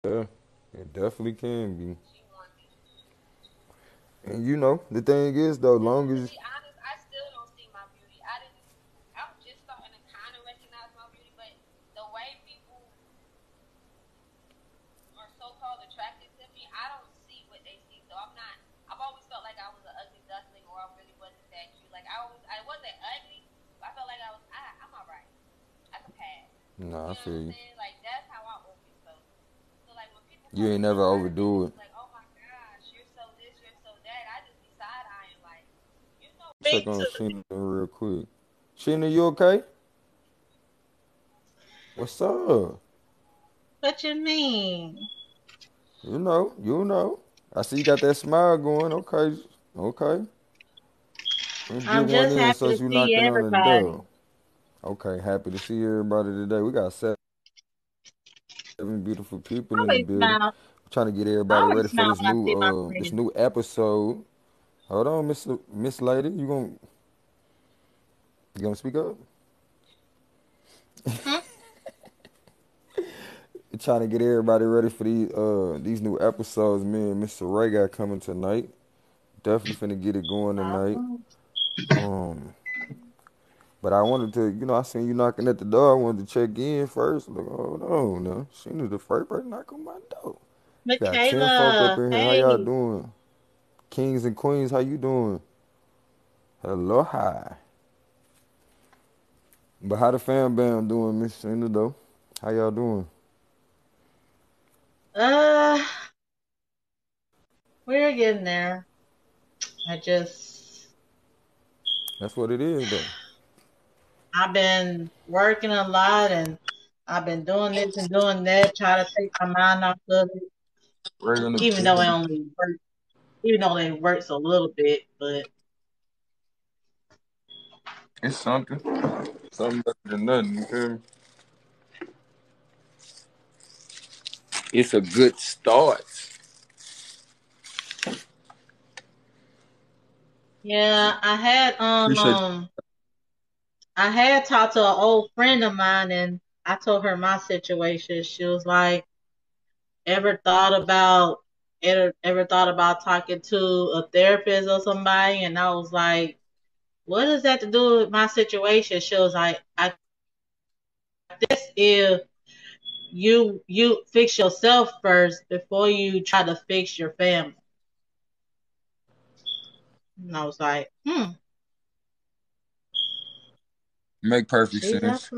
Yeah, it definitely can be. And you know, the thing is though, long as you. To be honest, I still don't see my beauty. I didn't. I'm just starting to kind of recognize my beauty, but the way people are so called attracted to me, I don't see what they see. So I'm not. I've always felt like I was an ugly duckling or I really wasn't that cute. Like, I wasn't ugly, I felt like I was. I'm alright. I. Nah, I feel you. You ain't never overdo it. Check on Sheena real quick. Sheena, you okay? What's up? What you mean? You know, you know. I see you got that smile going. Okay, okay. Let's I'm just happy so to you see knocking everybody. Okay, happy to see everybody today. We got seven beautiful people in the building. smile. trying to get everybody ready for this new uh this new episode. Hold on, Miss Miss Lady, you gonna you gonna speak up? Hmm? trying to get everybody ready for these uh these new episodes. Me and Mr. Ray got coming tonight. Definitely finna get it going tonight. Um, but I wanted to, you know, I seen you knocking at the door. I wanted to check in first. Like, hold on, now. She was the first person knock on my door. Got ten folk up Michaela, in here. How y'all hey. doing? Kings and queens, how you doing? Hello, hi. But how the fam bam doing, Miss Cena though? How y'all doing? Uh, we're getting there. I just, That's what it is though. I've been working a lot and I've been doing this and doing that, try to take my mind off of it, Right on even though it only works, even though it works a little bit, but It's something. Something better than nothing, you feel me? It's a good start. yeah, I had, Appreciate you. um, I had talked to an old friend of mine and I told her my situation. She was like, ever thought about ever, ever thought about talking to a therapist or somebody? And I was like, what does that to do with my situation? She was like, I this if you you fix yourself first before you try to fix your family. And I was like, hmm, Make perfect she's sense.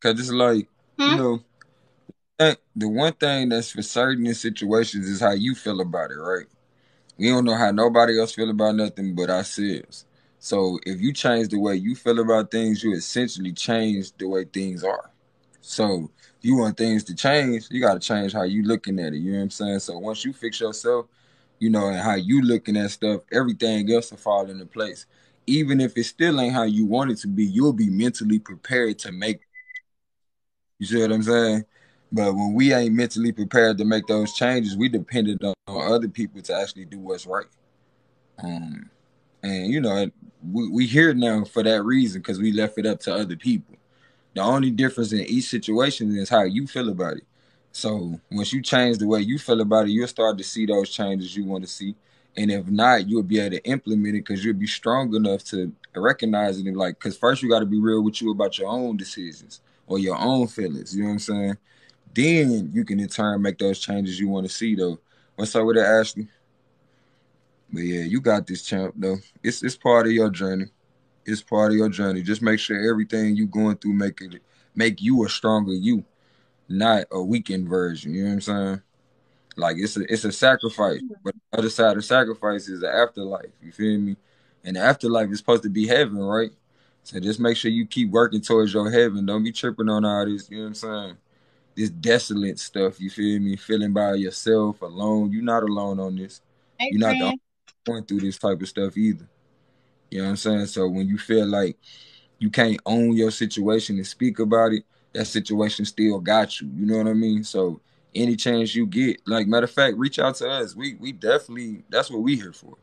Cause it's like, you Hmm? know, that- the one thing that's for certain in situations is how you feel about it, right? We don't know how nobody else feel about nothing but ourselves. So if you change the way you feel about things, you essentially change the way things are. So you want things to change, you gotta change how you looking at it. You know what I'm saying? So once you fix yourself, you know, and how you looking at stuff, everything else will fall into place. Even if it still ain't how you want it to be, you'll be mentally prepared to make you see what I'm saying? But when we ain't mentally prepared to make those changes, we depended on, on other people to actually do what's right. Um, and you know, we we here now for that reason because we left it up to other people. The only difference in each situation is how you feel about it. So once you change the way you feel about it, you'll start to see those changes you want to see. And if not, you'll be able to implement it because you'll be strong enough to recognize it. And like, because first you got to be real with you about your own decisions or your own feelings. You know what I'm saying? Then you can in turn make those changes you want to see. Though, what's up with Ashley? But yeah, you got this, champ. Though it's it's part of your journey. It's part of your journey. Just make sure everything you going through make it make you a stronger you, not a weakened version. You know what I'm saying? Like it's a it's a sacrifice, but the other side of sacrifice is the afterlife. You feel me? And the afterlife is supposed to be heaven, right? So just make sure you keep working towards your heaven. Don't be tripping on all this. You know what I'm saying? This desolate stuff. You feel me? Feeling by yourself, alone. You're not alone on this. You're not the only going through this type of stuff either. You know what I'm saying? So when you feel like you can't own your situation and speak about it, that situation still got you. You know what I mean? So any chance you get, like matter of fact, reach out to us. We we definitely that's what we here for.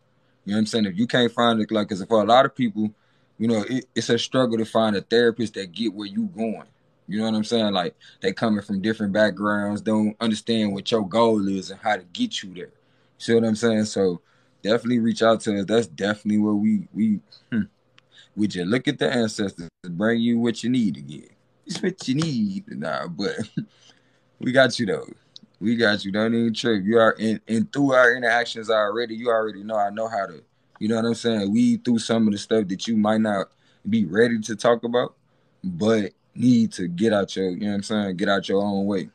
You know what I'm saying? If you can't find it, like, cause for a lot of people, you know, it, it's a struggle to find a therapist that get where you going. You know what I'm saying? Like they coming from different backgrounds, don't understand what your goal is and how to get you there. See what I'm saying? So definitely reach out to us. That's definitely what we we hmm, we just look at the ancestors to bring you what you need again. It's what you need. Nah, but we got you though. We got you. Don't even trip. You are in, in through our interactions already. You already know. I know how to. You know what I'm saying? We through some of the stuff that you might not be ready to talk about, but need to get out your. You know what I'm saying? Get out your own way.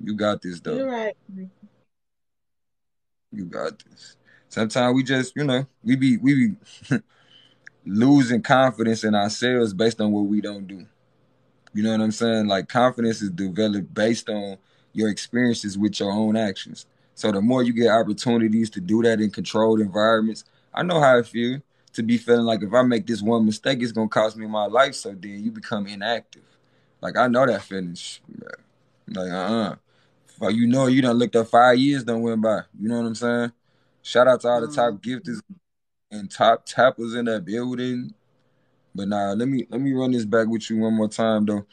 You got this though. You're right. You got this. Sometimes we just, you know, we be we be losing confidence in ourselves based on what we don't do. You know what I'm saying? Like confidence is developed based on your experiences with your own actions. So the more you get opportunities to do that in controlled environments, I know how I feel to be feeling like if I make this one mistake, it's gonna cost me my life. So then you become inactive. Like I know that feeling. Like uh uh you know you done looked up five years done went by. You know what I'm saying? Shout out to all the top gifters and top tappers in that building. But nah, let me let me run this back with you one more time though.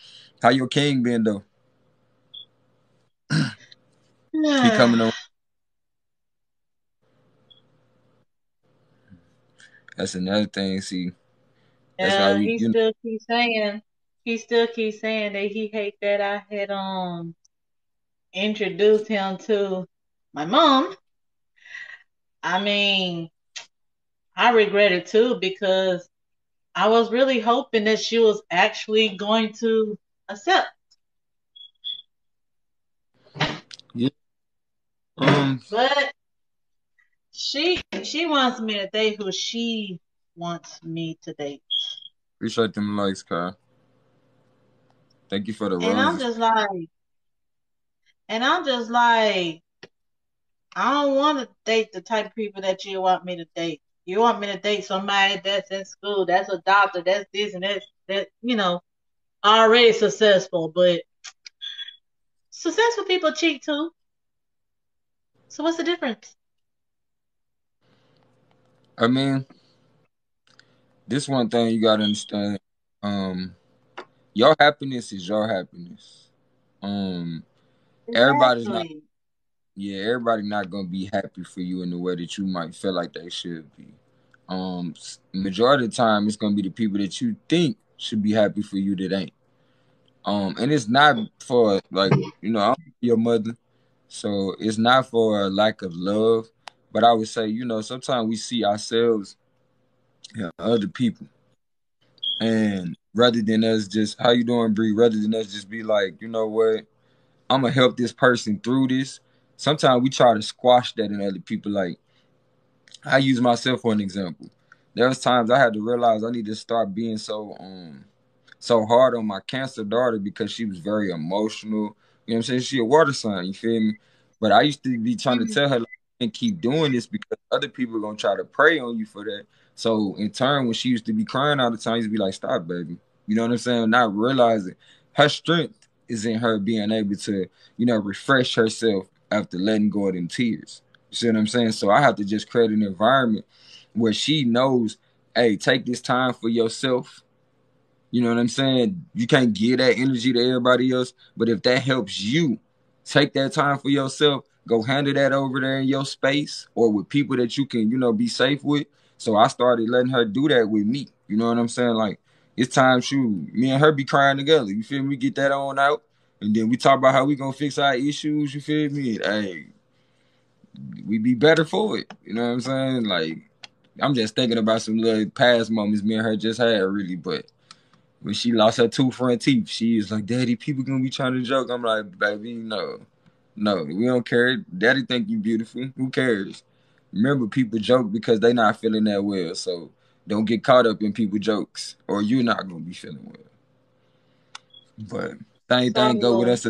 How your king been though? he coming on. That's another thing. See, that's yeah, why we, he still keeps saying he still keeps saying that he hate that I had um introduced him to my mom. I mean, I regret it too because I was really hoping that she was actually going to accept. Yeah. Um. But she she wants me to date who she wants me to date. Appreciate them likes, Kyle. Thank you for the. And I'm just like, and I'm just like, I don't want to date the type of people that you want me to date. You want me to date somebody that's in school, that's a doctor, that's this and that's that, you know, already successful, but successful people cheat too. So what's the difference? I mean, this one thing you gotta understand. Um, your happiness is your happiness. Um, exactly. everybody's not. Yeah, everybody not gonna be happy for you in the way that you might feel like they should be. Um, majority of the time, it's gonna be the people that you think should be happy for you that ain't. Um, and it's not for like you know I'm your mother, so it's not for a lack of love. But I would say, you know, sometimes we see ourselves other people. And rather than us just, how you doing, Bree? Rather than us just be like, you know what, I'm gonna help this person through this. Sometimes we try to squash that in other people. Like, I use myself for an example. There was times I had to realize I need to start being so um so hard on my cancer daughter because she was very emotional. You know what I'm saying? She a water sign, you feel me? But I used to be trying to tell her like, and keep doing this because other people are gonna try to prey on you for that. So in turn, when she used to be crying all the time, used to be like, "Stop, baby." You know what I'm saying? Not realizing her strength is in her being able to, you know, refresh herself after letting go of them tears. You see what I'm saying? So I have to just create an environment where she knows, hey, take this time for yourself. You know what I'm saying? You can't give that energy to everybody else, but if that helps you, take that time for yourself go handle that over there in your space or with people that you can, you know, be safe with. So I started letting her do that with me. You know what I'm saying? Like it's time shoot. Me and her be crying together. You feel me? Get that on out. And then we talk about how we gonna fix our issues, you feel me? Hey, we be better for it. You know what I'm saying? Like, I'm just thinking about some little past moments me and her just had really, but when she lost her two front teeth, she is like, Daddy, people gonna be trying to joke. I'm like, baby, no. No, we don't care. Daddy think you beautiful. Who cares? Remember, people joke because they not feeling that well. So don't get caught up in people jokes, or you're not gonna be feeling well. But same thing go with us.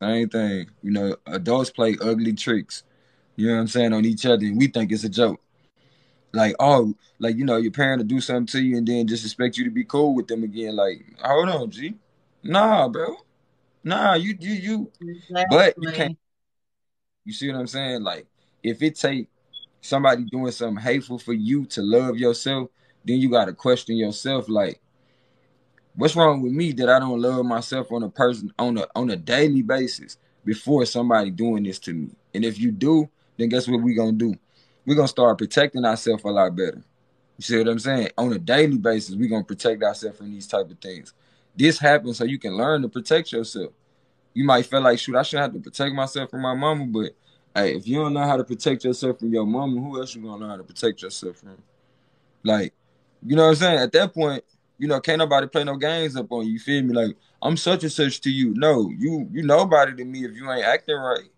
Same thing. You know, adults play ugly tricks. You know what I'm saying on each other, and we think it's a joke. Like, oh, like you know, your parent will do something to you, and then just expect you to be cool with them again. Like, hold on, G. Nah, bro. Nah, you you you. Exactly. But you can't. You see what I'm saying? Like, if it take somebody doing something hateful for you to love yourself, then you got to question yourself. Like, What's wrong with me that I don't love myself on a person on a on a daily basis before somebody doing this to me? And if you do, then guess what we're gonna do? We're gonna start protecting ourselves a lot better. You see what I'm saying? On a daily basis, we're gonna protect ourselves from these type of things. This happens so you can learn to protect yourself. You might feel like, shoot, I shouldn't have to protect myself from my mama, but hey, if you don't know how to protect yourself from your mama, who else you gonna know how to protect yourself from? Like, you know what I'm saying? At that point, you know, can't nobody play no games up on you. You feel me? Like, I'm such and such to you. No, you you nobody to me if you ain't acting right.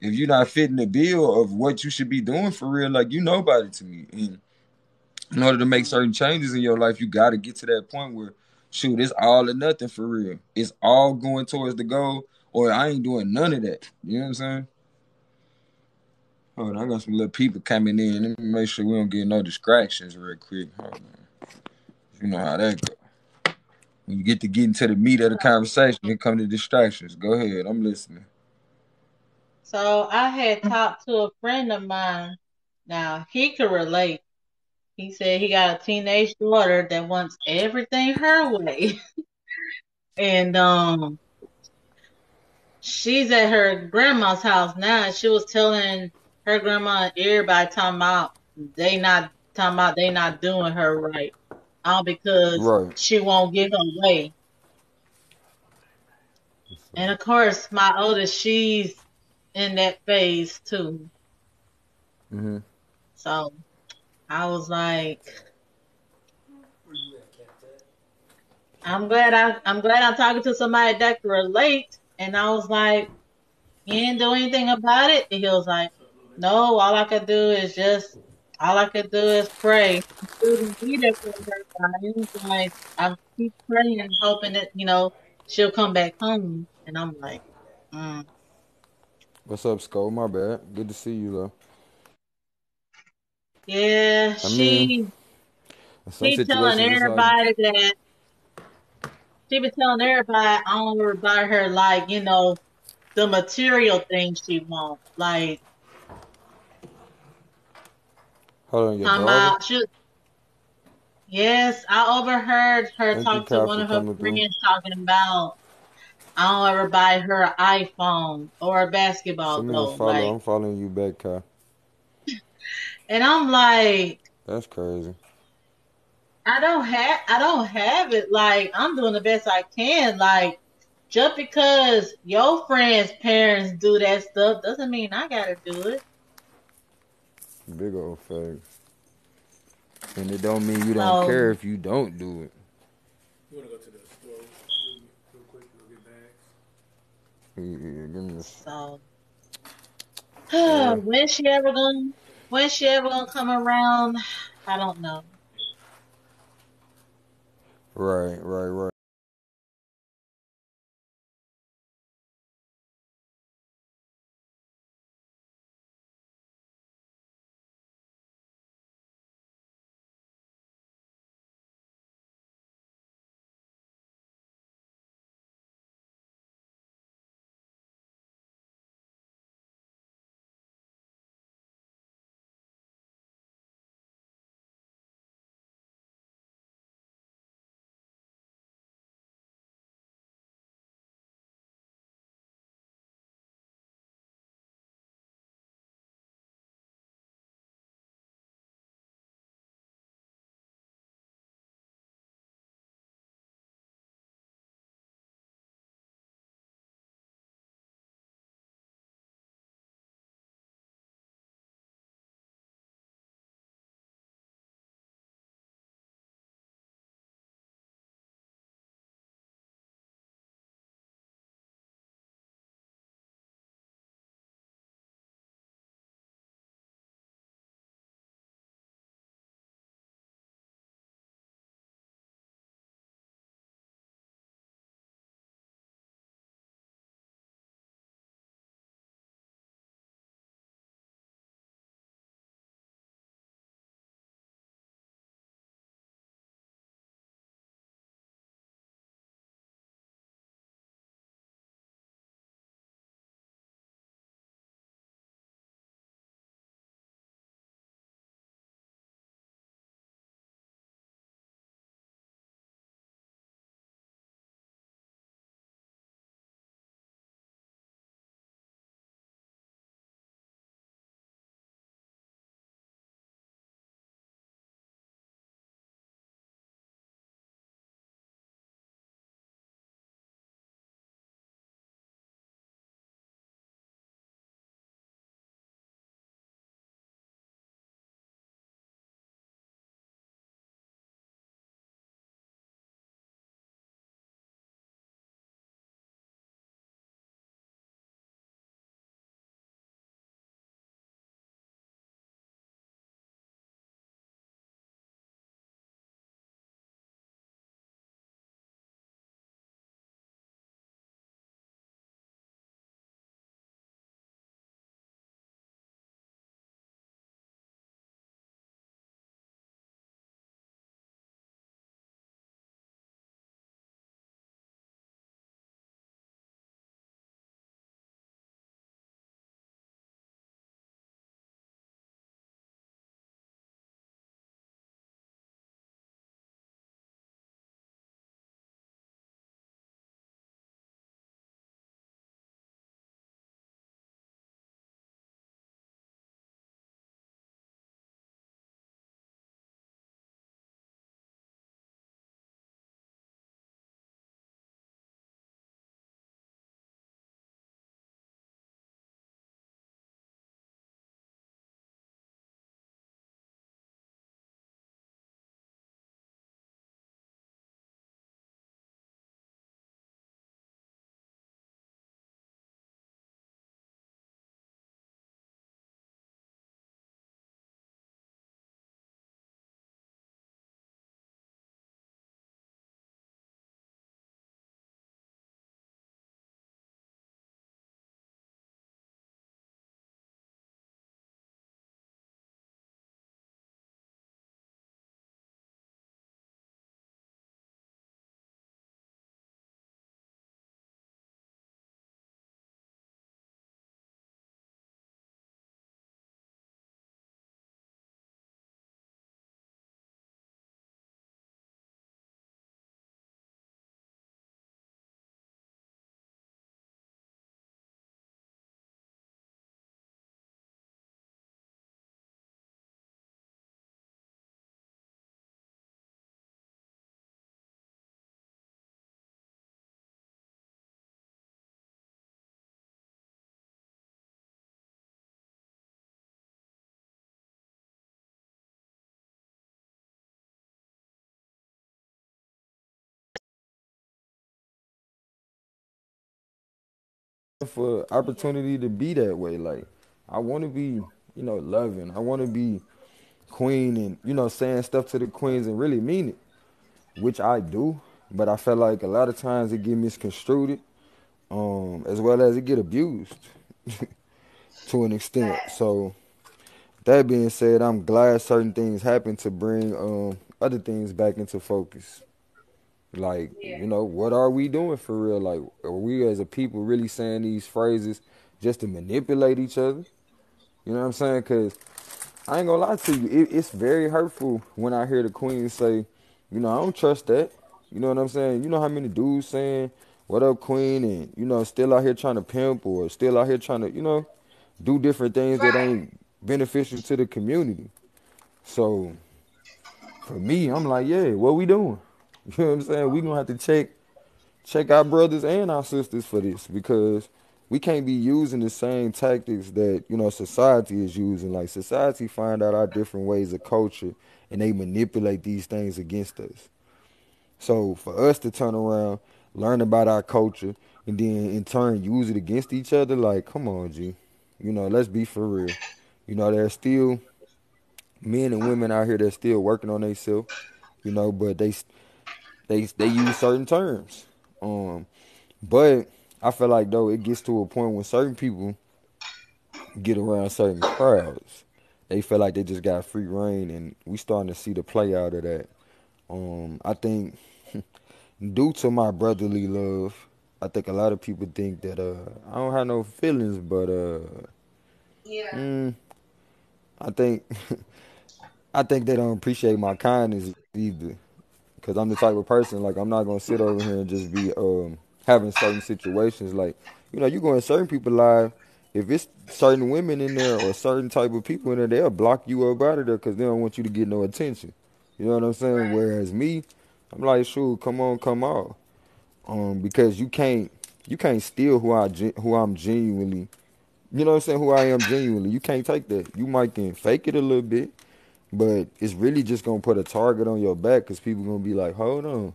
If you're not fitting the bill of what you should be doing for real, like you nobody to me. And in order to make certain changes in your life, you gotta get to that point where shoot, it's all or nothing for real. It's all going towards the goal, or I ain't doing none of that. You know what I'm saying? Hold on, I got some little people coming in. Let me make sure we don't get no distractions real quick. Hold on. You know how that go. When you get to get into the meat of the conversation, here come the distractions. Go ahead, I'm listening. So I had talked to a friend of mine. Now he could relate. He said he got a teenage daughter that wants everything her way. and um she's at her grandma's house now she was telling her grandma and everybody talking about they not talking about they not doing her right. All because Right. she won't give her way. And of course my oldest she's in that phase too. Mm-hmm. So I was like I'm glad I I'm glad I'm talking to somebody that can relate. And I was like, You didn't do anything about it? And he was like, No, all I could do is just all I could do is pray. Couldn't be there for her. I was like, I keep praying and hoping that, you know, she'll come back home. And I'm like, mm. What's up, Skull? My bad. Good to see you, though. Yeah, I mean, she in she telling situations, it's like, everybody that she been telling everybody I don't worry about her like, you know, the material things she wants. Like hold on, about she yes, I overheard her Thank talk to one of her friends talking about I don't ever buy her an iPhone or a basketball Send me a goal. follow. Like I'm following you back, Kai. and I'm like That's crazy. I don't have I don't have it. Like I'm doing the best I can. Like just because your friends' parents do that stuff doesn't mean I gotta do it. Big old facts. And it don't mean you don't So care if you don't do it. You wanna go to the store real real quick, go get bags? Yeah, yeah, give so Yeah. when she ever gonna when she ever gonna come around, I don't know. Right, right, right. For opportunity to be that way. Like I want to be, you know, loving. I want to be queen and you know saying stuff to the queens and really mean it, which I do. But I feel like a lot of times it get misconstrued, um, as well as it get abused to an extent. So that being said, I'm glad certain things happen to bring um, other things back into focus. Like, Yeah. you know, what are we doing for real? Like, are we as a people really saying these phrases just to manipulate each other? You know what I'm saying? Because I ain't gonna lie to you, it, it's very hurtful when I hear the queen say, you know, I don't trust that. You know what I'm saying? You know how many dudes saying, what up, queen? And, you know, still out here trying to pimp or still out here trying to, you know, do different things that ain't beneficial to the community. So for me, I'm like, yeah, what we doing? You know what I'm saying? We're gonna have to check check our brothers and our sisters for this because we can't be using the same tactics that you know society is using. Like society find out our different ways of culture and they manipulate these things against us. So for us to turn around, learn about our culture, and then in turn use it against each other, like, come on, G. You know, let's be for real. You know, there's still men and women out here that's still working on themselves. You know, but they they they use certain terms. Um, but I feel like though it gets to a point when certain people get around certain crowds, they feel like they just got free reign, and we starting to see the play out of that. Um, I think due to my brotherly love, I think a lot of people think that uh I don't have no feelings, but uh Yeah. mm, I think I think they don't appreciate my kindness either. Cause I'm the type of person like I'm not gonna sit over here and just be um having certain situations like you know you go in certain people live if it's certain women in there or certain type of people in there they'll block you up out of there because they don't want you to get no attention. You know what I'm saying? Right. Whereas me, I'm like shoot, come on, come out, um because you can't you can't steal who I who I'm genuinely. You know what I'm saying? Who I am genuinely. You can't take that. You might can fake it a little bit, but it's really just gonna put a target on your back because people gonna be like, hold on,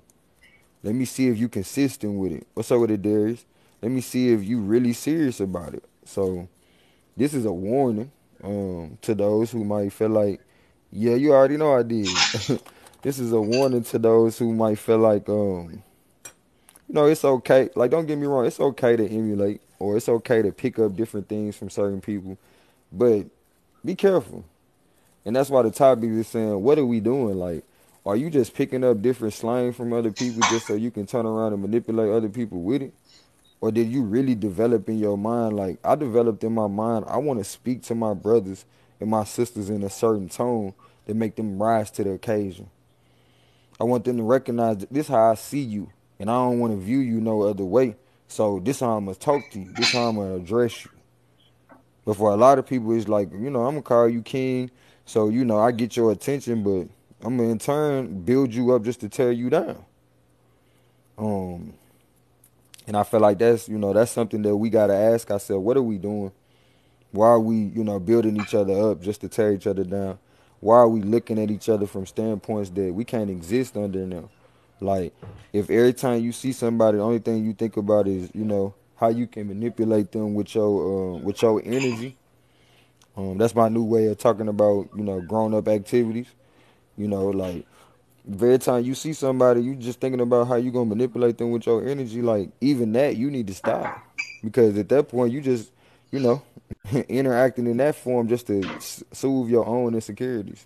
let me see if you consistent with it. What's up with it, Darius? Let me see if you really serious about it. So this is a warning um, to those who might feel like, yeah, you already know I did. this is a warning to those who might feel like, um, you know, it's okay. Like, don't get me wrong, it's okay to emulate or it's okay to pick up different things from certain people, but be careful. And that's why the topic is saying, what are we doing? Like, are you just picking up different slang from other people just so you can turn around and manipulate other people with it? Or did you really develop in your mind? Like, I developed in my mind, I want to speak to my brothers and my sisters in a certain tone that make them rise to the occasion. I want them to recognize that this is how I see you, and I don't want to view you no other way. So this how I'm gonna talk to you. This how I'm gonna address you. But for a lot of people, it's like, you know, I'm gonna call you king, so you know, I get your attention, but I'm gonna in turn build you up just to tear you down. Um, and I feel like that's, you know, that's something that we gotta ask ourselves. What are we doing? Why are we, you know, building each other up just to tear each other down? Why are we looking at each other from standpoints that we can't exist under now? Like, if every time you see somebody, the only thing you think about is, you know, how you can manipulate them with your, uh, with your energy. Um, that's my new way of talking about, you know, grown up activities. You know, like every time you see somebody, you just thinking about how you gonna manipulate them with your energy. Like even that, you need to stop because at that point, you just, you know, interacting in that form just to soothe your own insecurities.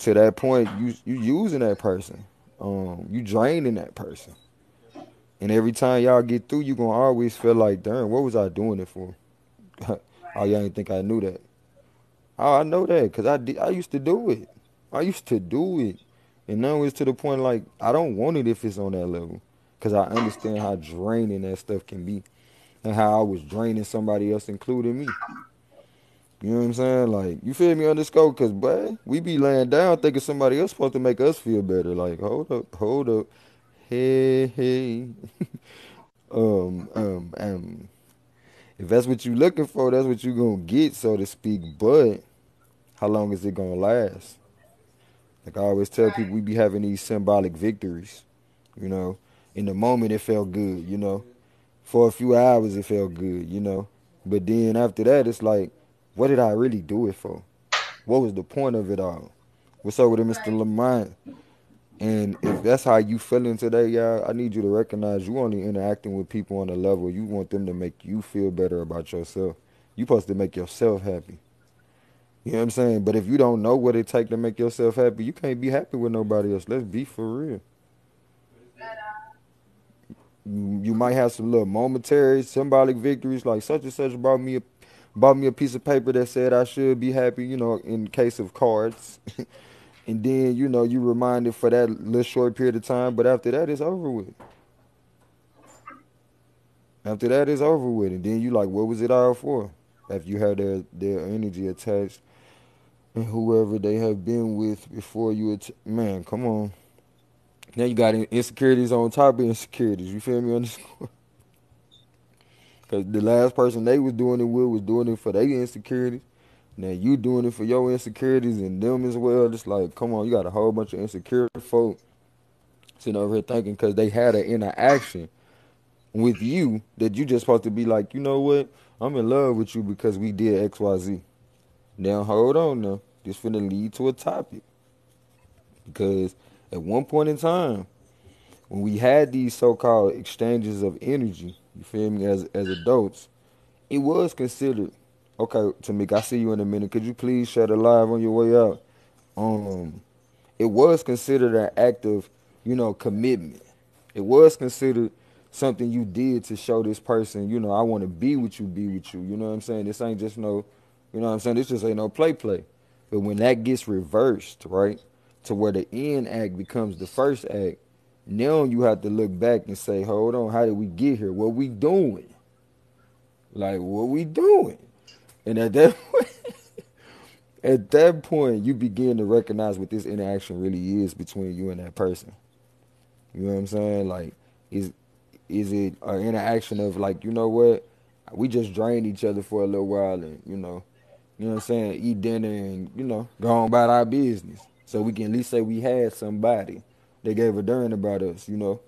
To that point, you you using that person, um, you draining that person, and every time y'all get through, you gonna always feel like, darn, what was I doing it for? oh, y'all didn't think I knew that. Oh, I know that because I I used to do it. I used to do it, and now it's to the point like I don't want it if it's on that level, because I understand how draining that stuff can be, and how I was draining somebody else, including me. You know what I'm saying? Like you feel me underscore? Because boy, we be laying down thinking somebody else supposed to make us feel better. Like hold up, hold up, hey hey, um um um. If that's what you're looking for, that's what you're gonna get, so to speak. But how long is it gonna last? Like I always tell people, we be having these symbolic victories. You know, in the moment it felt good. You know, for a few hours it felt good, you know. But then after that, it's like, what did I really do it for? What was the point of it all? What's up with it, Mr. Lamont? And if that's how you feeling today, y'all, I need you to recognize you only interacting with people on a level you want them to make you feel better about yourself. You supposed to make yourself happy. You know what I'm saying? But if you don't know what it take to make yourself happy, you can't be happy with nobody else. Let's be for real. You, you might have some little momentary symbolic victories, like such and such brought me a bought me a piece of paper that said I should be happy, you know, in case of cards. and then, you know, you reminded for that little short period of time, but after that it's over with. After that it's over with. And then you like, what was it all for? If you had their their energy attached and whoever they have been with before you att- man, come on. Now you got insecurities on top of insecurities. You feel me on this? Because the last person they was doing it with was doing it for their insecurities. Now you doing it for your insecurities and them as well. Just like, come on, you got a whole bunch of insecure folk sitting over here thinking because they had an interaction with you that you just supposed to be like, you know what? I'm in love with you because we did X, Y, Z. Now hold on now. This finna lead to a topic. Because at one point in time, when we had these so-called exchanges of energy, you feel me, as as adults, it was considered okay, Tamika, I see you in a minute. Could you please share the live on your way out? Um it was considered an act of, you know, commitment. It was considered something you did to show this person, you know, I want to be with you, be with you. You know what I'm saying? This ain't just no, you know what I'm saying? This just ain't no play play. But when that gets reversed, right, to where the end act becomes the first act, now you have to look back and say, hold on, how did we get here? What we doing? Like, what we doing? And at that point, at that point, you begin to recognize what this interaction really is between you and that person. You know what I'm saying? Like, is is it an interaction of like, you know what? We just drained each other for a little while and, you know, you know what I'm saying, eat dinner and, you know, go on about our business. So we can at least say we had somebody that gave a darn about us, you know.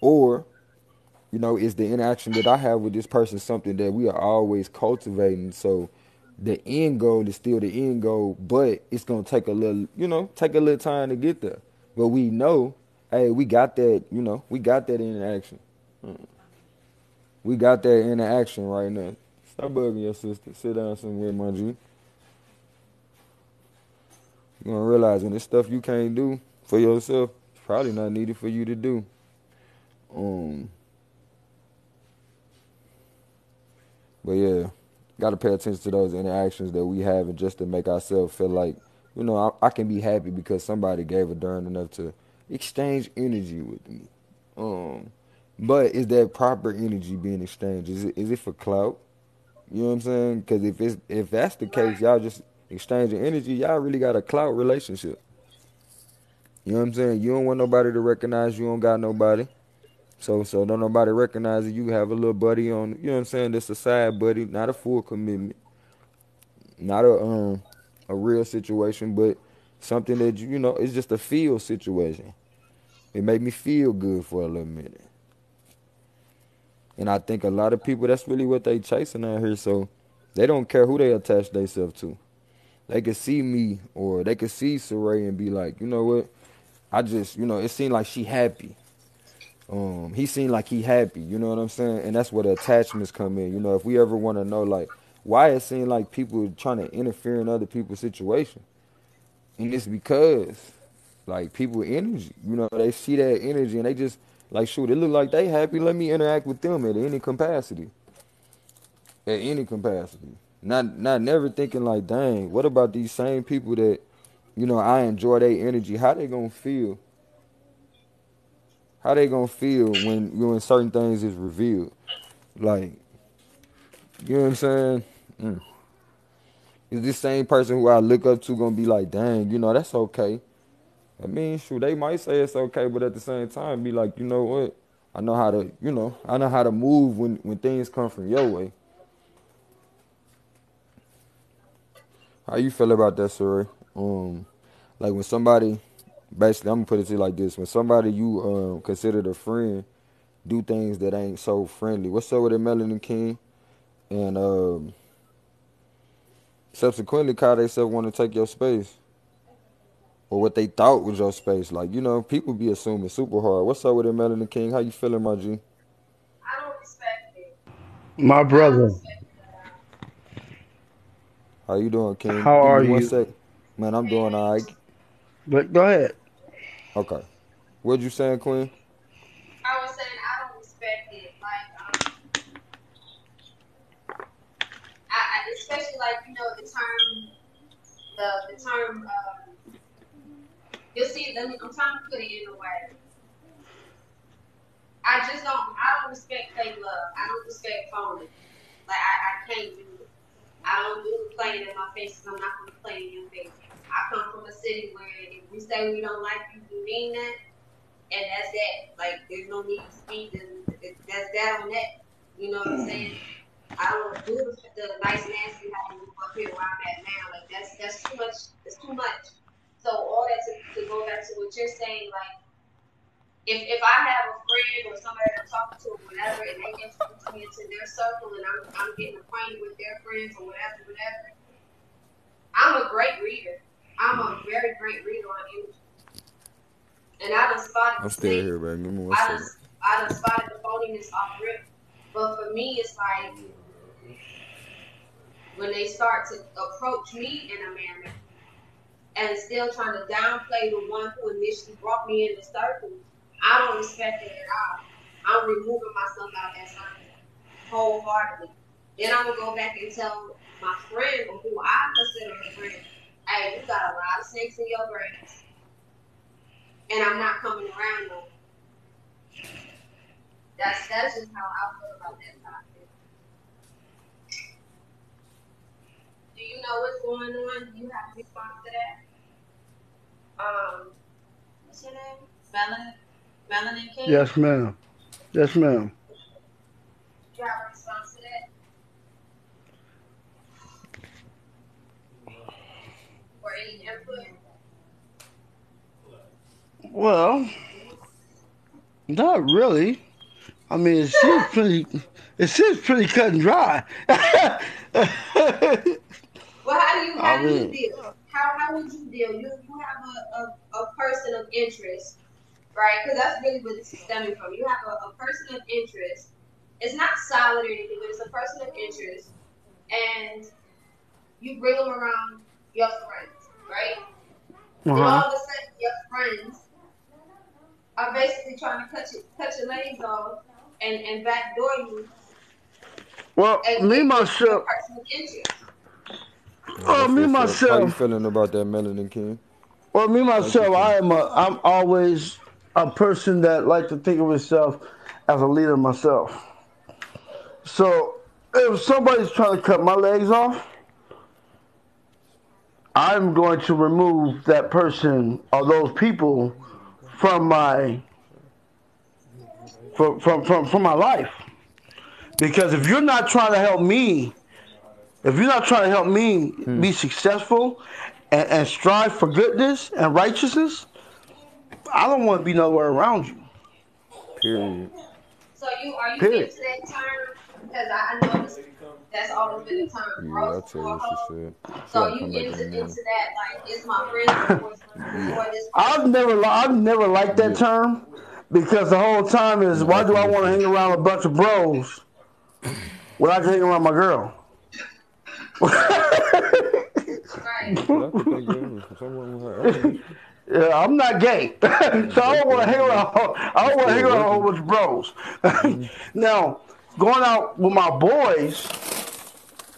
Or, you know, is the interaction that I have with this person something that we are always cultivating. So the end goal is still the end goal, but it's gonna take a little, you know, take a little time to get there. But we know, hey, we got that, you know, we got that interaction. Mm. We got that interaction right now. Stop bugging your sister. Sit down somewhere, my G. You're gonna realize when it's stuff you can't do for yourself, it's probably not needed for you to do. Um, but yeah, gotta pay attention to those interactions that we have, and just to make ourselves feel like, you know, I, I can be happy because somebody gave a darn enough to exchange energy with me. Um, but is that proper energy being exchanged? Is it is it for clout? You know what I'm saying? Because if it's if that's the case, y'all just exchanging energy. Y'all really got a clout relationship. You know what I'm saying? You don't want nobody to recognize you don't got nobody. So so don't nobody recognize that you have a little buddy on. You know what I'm saying? That's a side buddy, not a full commitment, not a um a real situation, but something that you you know it's just a feel situation. It made me feel good for a little minute. And I think a lot of people that's really what they chasing out here. So they don't care who they attach themselves to. They could see me or they could see Saray and be like, you know what? I just, you know, it seemed like she happy. Um, he seemed like he happy, you know what I'm saying? And that's where the attachments come in. You know, if we ever want to know like why it seemed like people trying to interfere in other people's situation. And it's because like people energy, you know, they see that energy and they just like shoot, it look like they happy, let me interact with them at any capacity. At any capacity. Not not never thinking like, dang, what about these same people that, you know, I enjoy their energy. How they gonna feel? How they gonna feel when when certain things is revealed? Like, you know what I'm saying? Mm. Is this same person who I look up to gonna be like, dang, you know, that's okay. I mean, shoot, they might say it's okay, but at the same time, be like, you know what? I know how to, you know, I know how to move when when things come from your way. How you feel about that, sir? Um, like when somebody, basically, I'm gonna put it to you like this: when somebody you um considered a friend do things that ain't so friendly. What's up with it, Melanin King? And um, subsequently, call themselves want to take your space. Or what they thought was your space. Like, you know, people be assuming super hard. What's up with it, Melanin King? How you feeling, my G? I don't respect it. My brother. How you doing, King? how Give are me one you? sec. Man, I'm doing all right. But go ahead. Okay. What'd you saying, Queen? I was saying I don't respect it. Like, um, I, I especially like you know the term, the the term. Um, you'll see. Let me. I'm trying to put it in a way. I just don't. I don't respect fake love. I don't respect phony. Like I, I can't do it. I don't do playing in my face. I'm not gonna play in your face. I come from a city where if we say we don't like you, we mean that, and that's that. Like there's no need to speak. And it- that's that on that. You know what I'm hmm. saying? I don't do the, the nice nasty how you up here where I'm at now. Like that's that's too much. It's too much. So all that to, to go back to what you're saying, like if if I have a friend or somebody I'm talking to or whatever, and they introduce me into their circle, and I'm I'm getting acquainted with their friends or whatever, whatever. I'm a great reader. I'm a very great reader on energy, and I done spotted I'm the still here, man. Give me one I done second. I done spotted the phoniness off rip. But for me, it's like when they start to approach me in a manner and still trying to downplay the one who initially brought me in the circle, I don't respect it at all. I'm removing myself out of that circle wholeheartedly. Then I'm gonna go back and tell my friend or who I consider a friend, hey, you got a lot of snakes in your grass. And I'm not coming around no more. That's that's just how I feel about that topic. Do you know what's going on? Do you have a response to that? Um, what's your name? Melanin, Melanin King. Yes, ma'am. Yes, ma'am. Do you have a response to that? Or any input? Well, not really. I mean, it seems pretty. It seems pretty cut and dry. Well, how do you how I do you deal? How how would you deal? You you have a, a, a person of interest, right? Because that's really what this is stemming from. You have a, a person of interest. It's not solid or anything, but it's a person of interest, and you bring them around your friends, right? Then all uh-huh. of a sudden, your friends are basically trying to cut you cut your legs off and and backdoor you Well, me get with your myself. person of interest. Yeah, Well, that's me what's up. How you feeling about that, Melanin King? Well, me myself. I am a. I'm always a person that like to think of myself as a leader myself. So if somebody's trying to cut my legs off, I'm going to remove that person or those people from my from from from, from my life. Because if you're not trying to help me, if you're not trying to help me Hmm. be successful and, and strive for goodness and righteousness, I don't want to be nowhere around you. Period. So you are you Period. into that term? Because I, I know this, that's always been the term, Yeah, I bros tell you what she said. She So you come back in into the into that like it's my friend before, before this I've never, I've never liked that Yeah. term because the whole time is why I do I can want to listen. hang around a bunch of bros when I can hang around my girl? Right. But I think they gave someone with her age. Yeah, I'm not gay, so I don't want to hang still around. I don't want to hang still around a whole bunch of bros. Mhm. now, going out with my boys,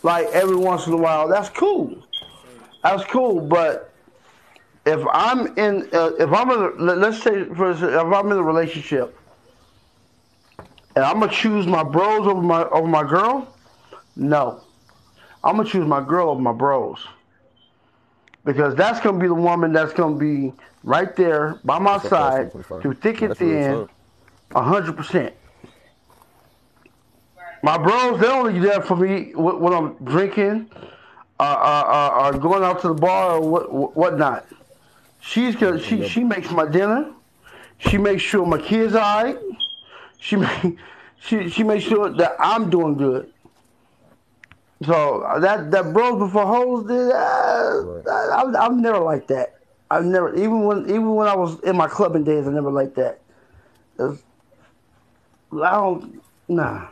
like every once in a while, that's cool. That's cool. But if I'm in, uh, if I'm in, let's say, for instance, if I'm in a relationship and I'm gonna choose my bros over my over my girl, no, I'm gonna choose my girl over my bros because that's gonna be the woman that's gonna be right there by my side 725. through thick and thin, a hundred percent. Right. My bros, they're only there for me when I'm drinking, uh, uh, uh, or going out to the bar or what, what whatnot. She's gonna, she she makes my dinner. She makes sure my kids are alright. she make, she she makes sure that I'm doing good. So uh, that that bros before hoes did. Uh, Right. I, I've, I've never liked that. I've never even when even when I was in my clubbing days, I never liked that. I don't nah.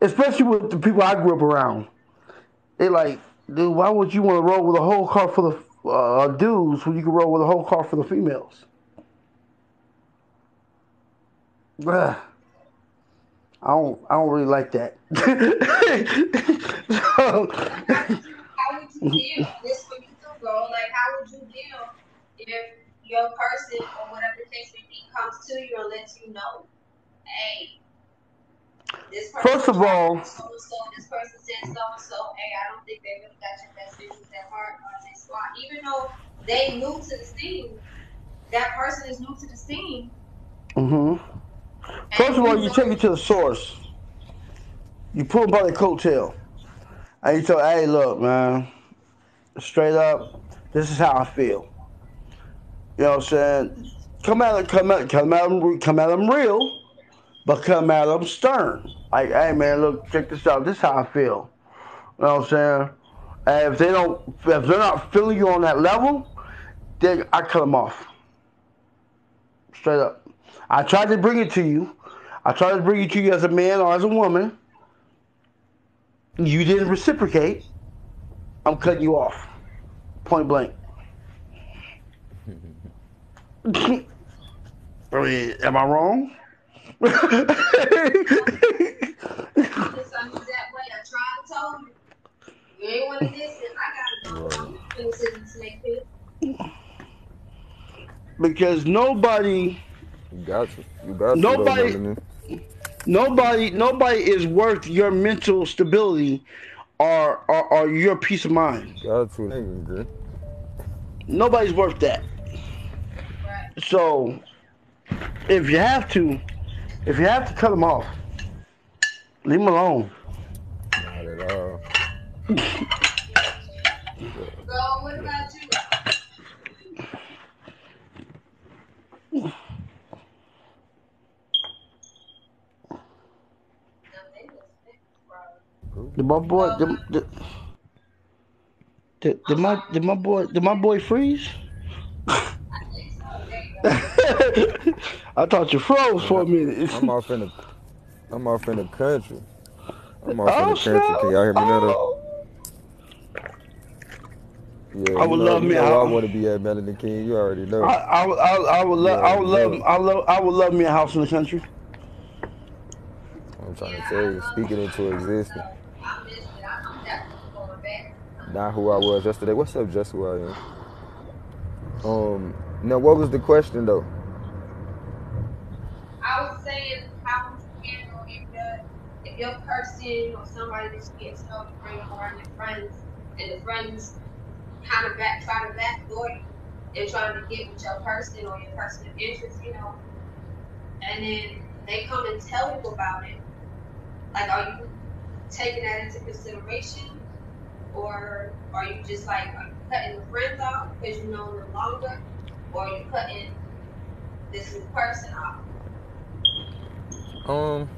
Especially with the people I grew up around. They like, dude, why would you want to roll with a whole car full of uh, dudes when you can roll with a whole car full of females? Bruh. I don't I don't really like that. so, How would you deal this for you too, bro? Like, how would you deal if your person or whatever case may be comes to you and lets you know, hey, First of all- so and so, this person said so and so, hey, I don't think they really got your best interests at heart or they swat. Even though they new to the scene, that person is new to the scene. hmm First of all, you take it to the source. You pull by the coattail. And you tell, hey, look, man, straight up, this is how I feel. You know what I'm saying? Come at them, come at, come at them, come at them real, but come at them stern. Like, hey, man, look, check this out. This is how I feel. You know what I'm saying? And if they don't, if they're not feeling you on that level, then I cut them off. Straight up. I tried to bring it to you. I tried to bring it to you as a man or as a woman. You didn't reciprocate. I'm cutting you off. Point blank. I mean, am I wrong? Because nobody, You got to. You got. Nobody- though, nobody, nobody is worth your mental stability or or, or your peace of mind. Got to. I agree. Nobody's worth that. Right. So, if you have to, if you have to cut them off, leave them alone. Not at all. So, what about you? No, they was sick, bro. Did my boy, did, did, did, did my, did my boy, did my boy freeze? I think so. There you go. I thought you froze for a minute. I'm off in the. I'm off in the country. I'm off in Oh, the country. Can y'all hear me now? though? Oh. Yeah, I would know, love me I want to be at Melanie King. You already know. I, I, would- I, would- I would love, I would love, I love, I would love me a house in the country. I'm trying to tell you, speaking into existence. So, I missed it. I'm definitely going back. Not who I was yesterday. What's up, just who I am? Um. Now, what was the question though? I was saying, how would you handle if the if your person or somebody that you get to know bring around your friends and the friends kind of back try to backdoor you and trying to get with your person or your person of interest, you know, and then they come and tell you about it. Like, are you taking that into consideration, or are you just like cutting the friends off because you know them longer, or are you cutting this new person off? Um,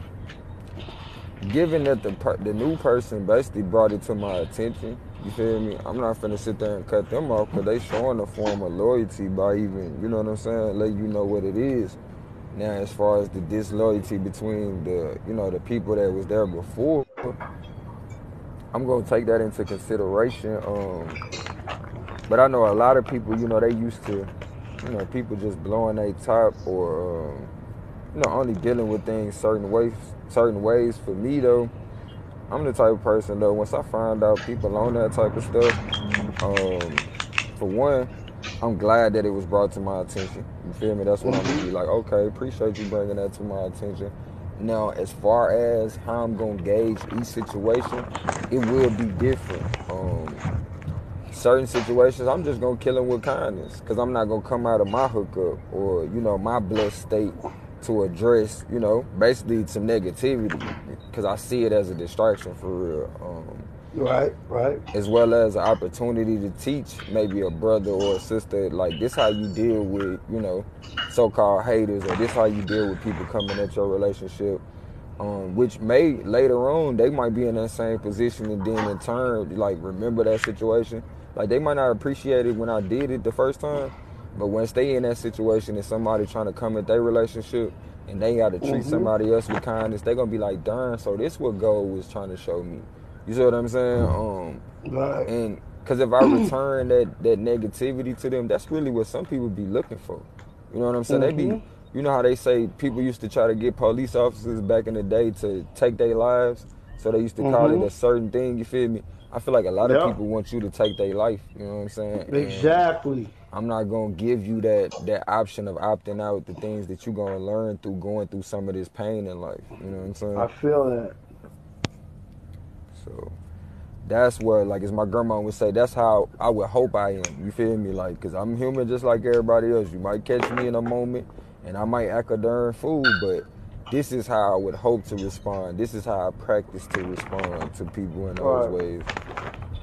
given that the per- the new person basically brought it to my attention, you feel me? I'm not finna sit there and cut them off because they showing a form of loyalty by even, you know what I'm saying, let you know what it is. Now, as far as the disloyalty between the, you know, the people that was there before, I'm gonna take that into consideration. Um, but I know a lot of people, you know, they used to, you know, people just blowing their top or. Um, you know, only dealing with things certain ways, certain ways. For me though, I'm the type of person though. Once I find out people on that type of stuff, um, for one, I'm glad that it was brought to my attention. You feel me? That's what I'm gonna be like. Okay, appreciate you bringing that to my attention. Now, as far as how I'm gonna gauge each situation, it will be different. Um, certain situations, I'm just gonna kill them with kindness, cause I'm not gonna come out of my hookup or you know my blessed state to address, you know, basically some negativity, cause I see it as a distraction for real. Um, Right, right. as well as an opportunity to teach maybe a brother or a sister like this how you deal with you know so-called haters or this how you deal with people coming at your relationship um, which may later on they might be in that same position and then in turn like remember that situation like they might not appreciate it when i did it the first time but once they in that situation and somebody trying to come at their relationship and they got to treat Mhm. somebody else with kindness they gonna be like darn so this what god was trying to show me you see what i'm saying um Right. and because if I return that that negativity to them, that's really what some people be looking for. You know what I'm saying? They be, Mhm. you know how they say people used to try to get police officers back in the day to take their lives, so they used to call Mhm. it a certain thing. You feel me? I feel like a lot of people want you to take their life. You know what I'm saying? And Exactly. I'm not gonna give you that that option of opting out the things that you're gonna learn through going through some of this pain in life. You know what I'm saying? I feel that. So that's where, like, as my grandma would say, that's how I would hope I am. You feel me? Like, cause I'm human just like everybody else. You might catch me in a moment, and I might act a darn fool, but this is how I would hope to respond. This is how I practice to respond to people in those Right. ways.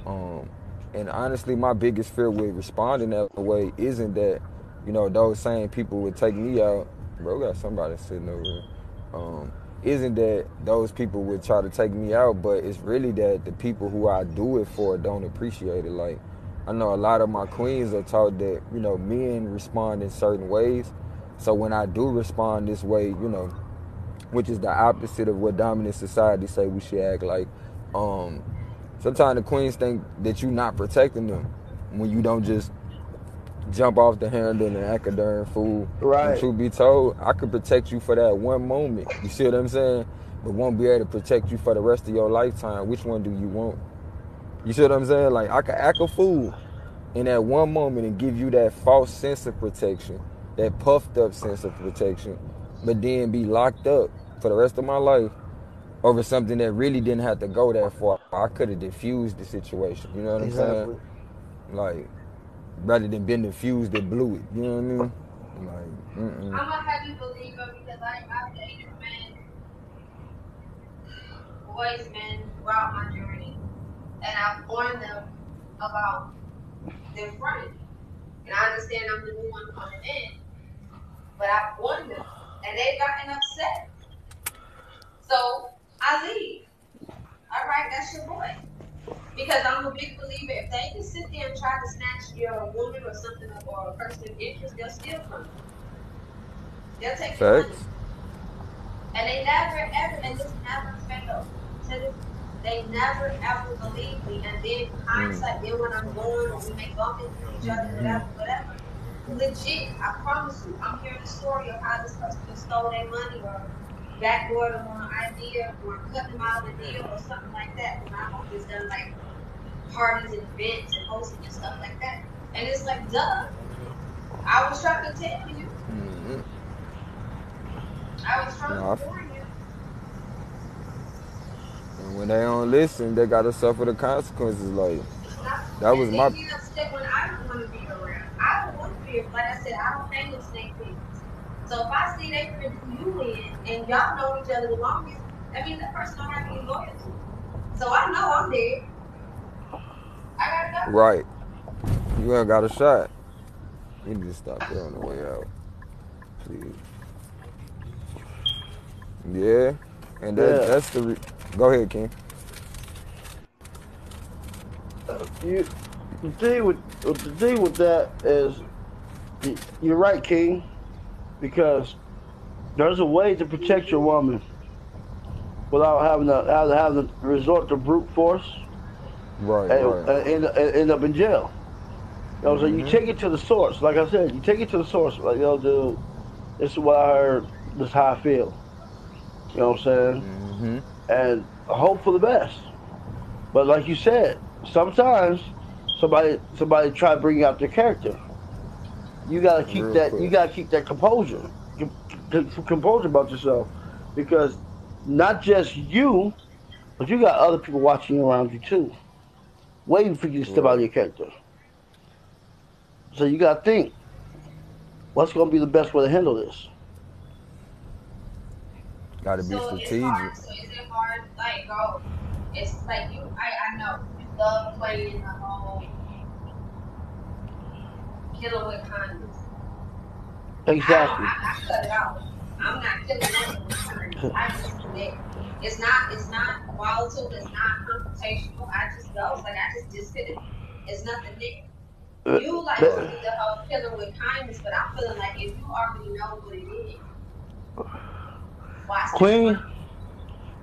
Um, and honestly, my biggest fear with responding that way isn't that, you know, those same people would take me out. Bro, got somebody sitting over here. Um, isn't that those people would try to take me out, but it's really that the people who I do it for don't appreciate it. Like, I know a lot of my queens are taught that, you know, men respond in certain ways. So when I do respond this way, you know, which is the opposite of what dominant society say we should act like. Um, sometimes the queens think that you're not protecting them when you don't just jump off the handle and act a darn fool. Right. And truth be told, I could protect you for that one moment. You see what I'm saying? But won't be able to protect you for the rest of your lifetime. Which one do you want? You see what I'm saying? Like I could act a fool in that one moment and give you that false sense of protection, that puffed up sense of protection, but then be locked up for the rest of my life over something that really didn't have to go that far. I could have diffused the situation. You know what I'm saying? Like rather than being diffused, it blew it. You know what I mean? Like, mm-mm. I'm a heavy believer because I, I've dated men, boys, men throughout my journey, and I've warned them about their friend. And I understand I'm the new one coming in, but I've warned them, and they've gotten upset. So I leave. All right, that's your boy. Because I'm a big believer, if they can sit there and try to snatch your woman or something or a person of interest, they'll still come. They'll take your money. Facts. And they never ever, and this never this, they never ever believe me. And then hindsight, then when I'm going or we may bump into each other, mm-hmm. whatever, whatever. Legit, I promise you, I'm hearing the story of how this person stole their money or backdoored them on an idea or cut them out of the deal or something like that. And I've always done like parties and events and hosting and stuff like that. And it's like, duh. I was trying to tell you. Mhm. I was trying No, to f- warn you. And when they don't listen, they gotta suffer the consequences. Like That was my- upset when I don't want to be around. I don't want to be. Like I said, I don't hang with snake people. So if I see they finna do you in, and y'all know each other the longest, that means that person don't have any loyalty. So I know I'm dead. I gotta go. right, you ain't got a shot. We need to stop there on the way out, please. Yeah, and that, Yeah. that's the. Re- Go ahead, King. You, the thing with the thing with that is, you're right, King, because there's a way to protect your woman without having to to, having to resort to brute force Right, and, right. and end, and end up in jail. You know, so you Mhm. take it to the source. Like I said, you take it to the source. Like, yo, dude, this is what I heard. This is how I feel. You know what I'm saying? hmm and hope for the best. But like you said, sometimes somebody somebody try to bring out their character. You gotta keep Real that. quick. You gotta keep that composure, com- com- composure about yourself, because not just you, but you got other people watching around you too, waiting for you to step out of your character. So you gotta think, what's gonna be the best way to handle this? Got to be So it's strategic. hard. So is it hard? Like, go. It's like you. I I know you love playing the whole killing with kindness. Exactly. I, I, cut it out. I'm not killing with kindness. I just connect. It's not. It's not volatile. It's not confrontational. I just go. Like I just disconnect. It's nothing there. Uh, You like to do the whole killing with kindness, but I'm feeling like if you already know what it is, why Queen,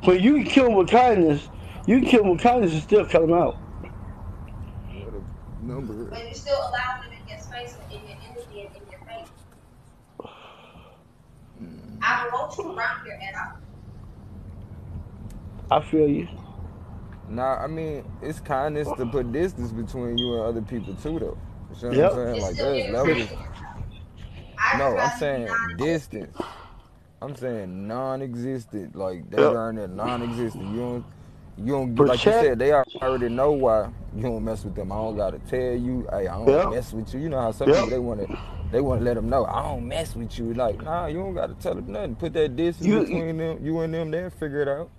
when you can kill him with kindness, you can kill him with kindness and still cut him out. What a number. But you still allow them in your space and in your energy and in your face. I don't want you around here at all. I feel you. Nah, I mean, it's kindness to put distance between you and other people too, though. You see what Yep. I'm saying? Like still there's your levels. No, I'm saying distance. I'm saying non-existent. Like they Yep. are there non-existent. You don't, you don't like you said. They already know why you don't mess with them. I don't gotta tell you. Hey, I don't Yep. mess with you. You know how some Yep. people they want to, they want to let them know I don't mess with you. Like nah, you don't gotta tell them nothing. Put that distance You- between them, you and them. They'll figure it out.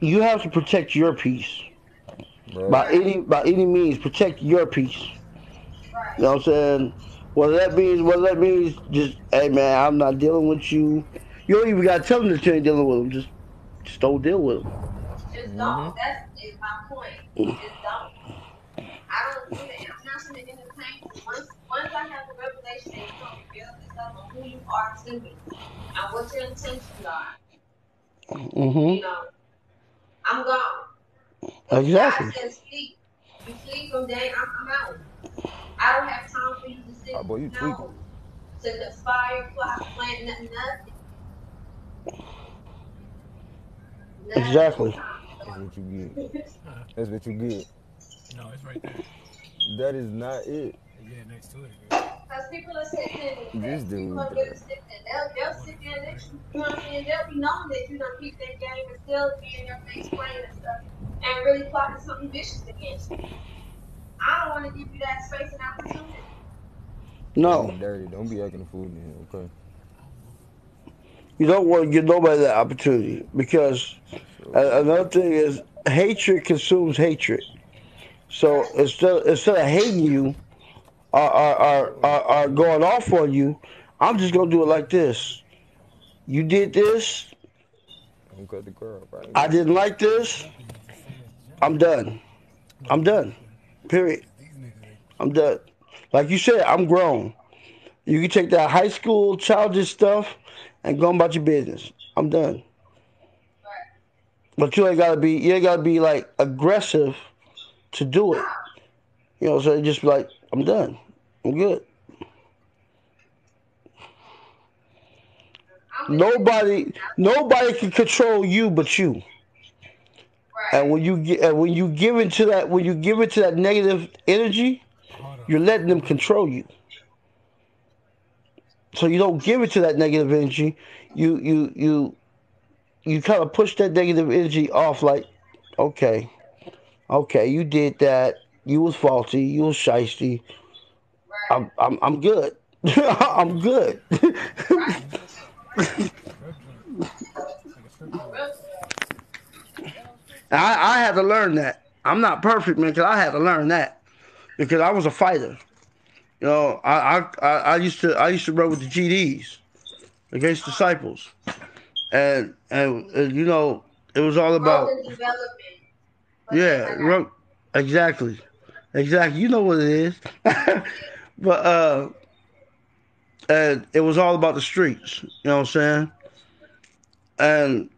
You have to protect your peace Bro. by any by any means. Protect your peace. right. You know what I'm saying? Whether that means whether that means just hey man, I'm not dealing with you. You don't even gotta tell them that you ain't dealing with them. Just just don't deal with them. Just Mhm. don't. That's is my point. Just don't. I don't do that. I'm not gonna entertain. Once once I have a revelation and you don't reveal yourself on who you are to me and what your intentions are, Mm-hmm. you know, I'm gone. Exactly. God says flee, you flee from day, I'm, I'm out. I don't have time for you to sit Oh, boy, you tweaking. no, to conspire, plot, plan, nothing, nothing. Nothing. Exactly. That's what you get. That's what you get. No, it's right there. That is not it. Yeah, next to it. Because people are sitting in This dude, people are bro. really sitting. They'll, they'll sit there next to you. You know what I mean? saying? They'll be knowing that you don't keep that game and still be in your face playing and stuff and really plotting something vicious against you. I don't want to give you that space and opportunity. No. Be dirty. Don't be acting a fool in here, okay? You don't want to give nobody that opportunity because a- Uh, another thing is hatred consumes hatred. So instead instead of hating you or, or, or, or, going off on you, I'm just gonna do it like this. You did this. I'm good crap. Right? I didn't like this. I'm done. I'm done. Period. I'm done. Like you said, I'm grown. You can take that high school childish stuff and go about your business. I'm done. But you ain't gotta be you ain't gotta be like aggressive to do it. You know, so just like I'm done. I'm good. Nobody nobody can control you but you. Right. And when you get and when you give into that when you give into that negative energy, you're letting them control you. So you don't give it to that negative energy. You you you you kind of push that negative energy off. Like, okay, okay, you did that. You was faulty. You was shisty. right. I'm I'm I'm good. I'm good. right. Like a strip club. Real I I had to learn that. I'm not perfect, man, because I had to learn that because I was a fighter. You know, I I I I used to I used to run with the GDs against disciples, and and, and you know it was all about growth and development. But yeah, like exactly, exactly. You know what it is, but uh, and it was all about the streets. You know what I'm saying? And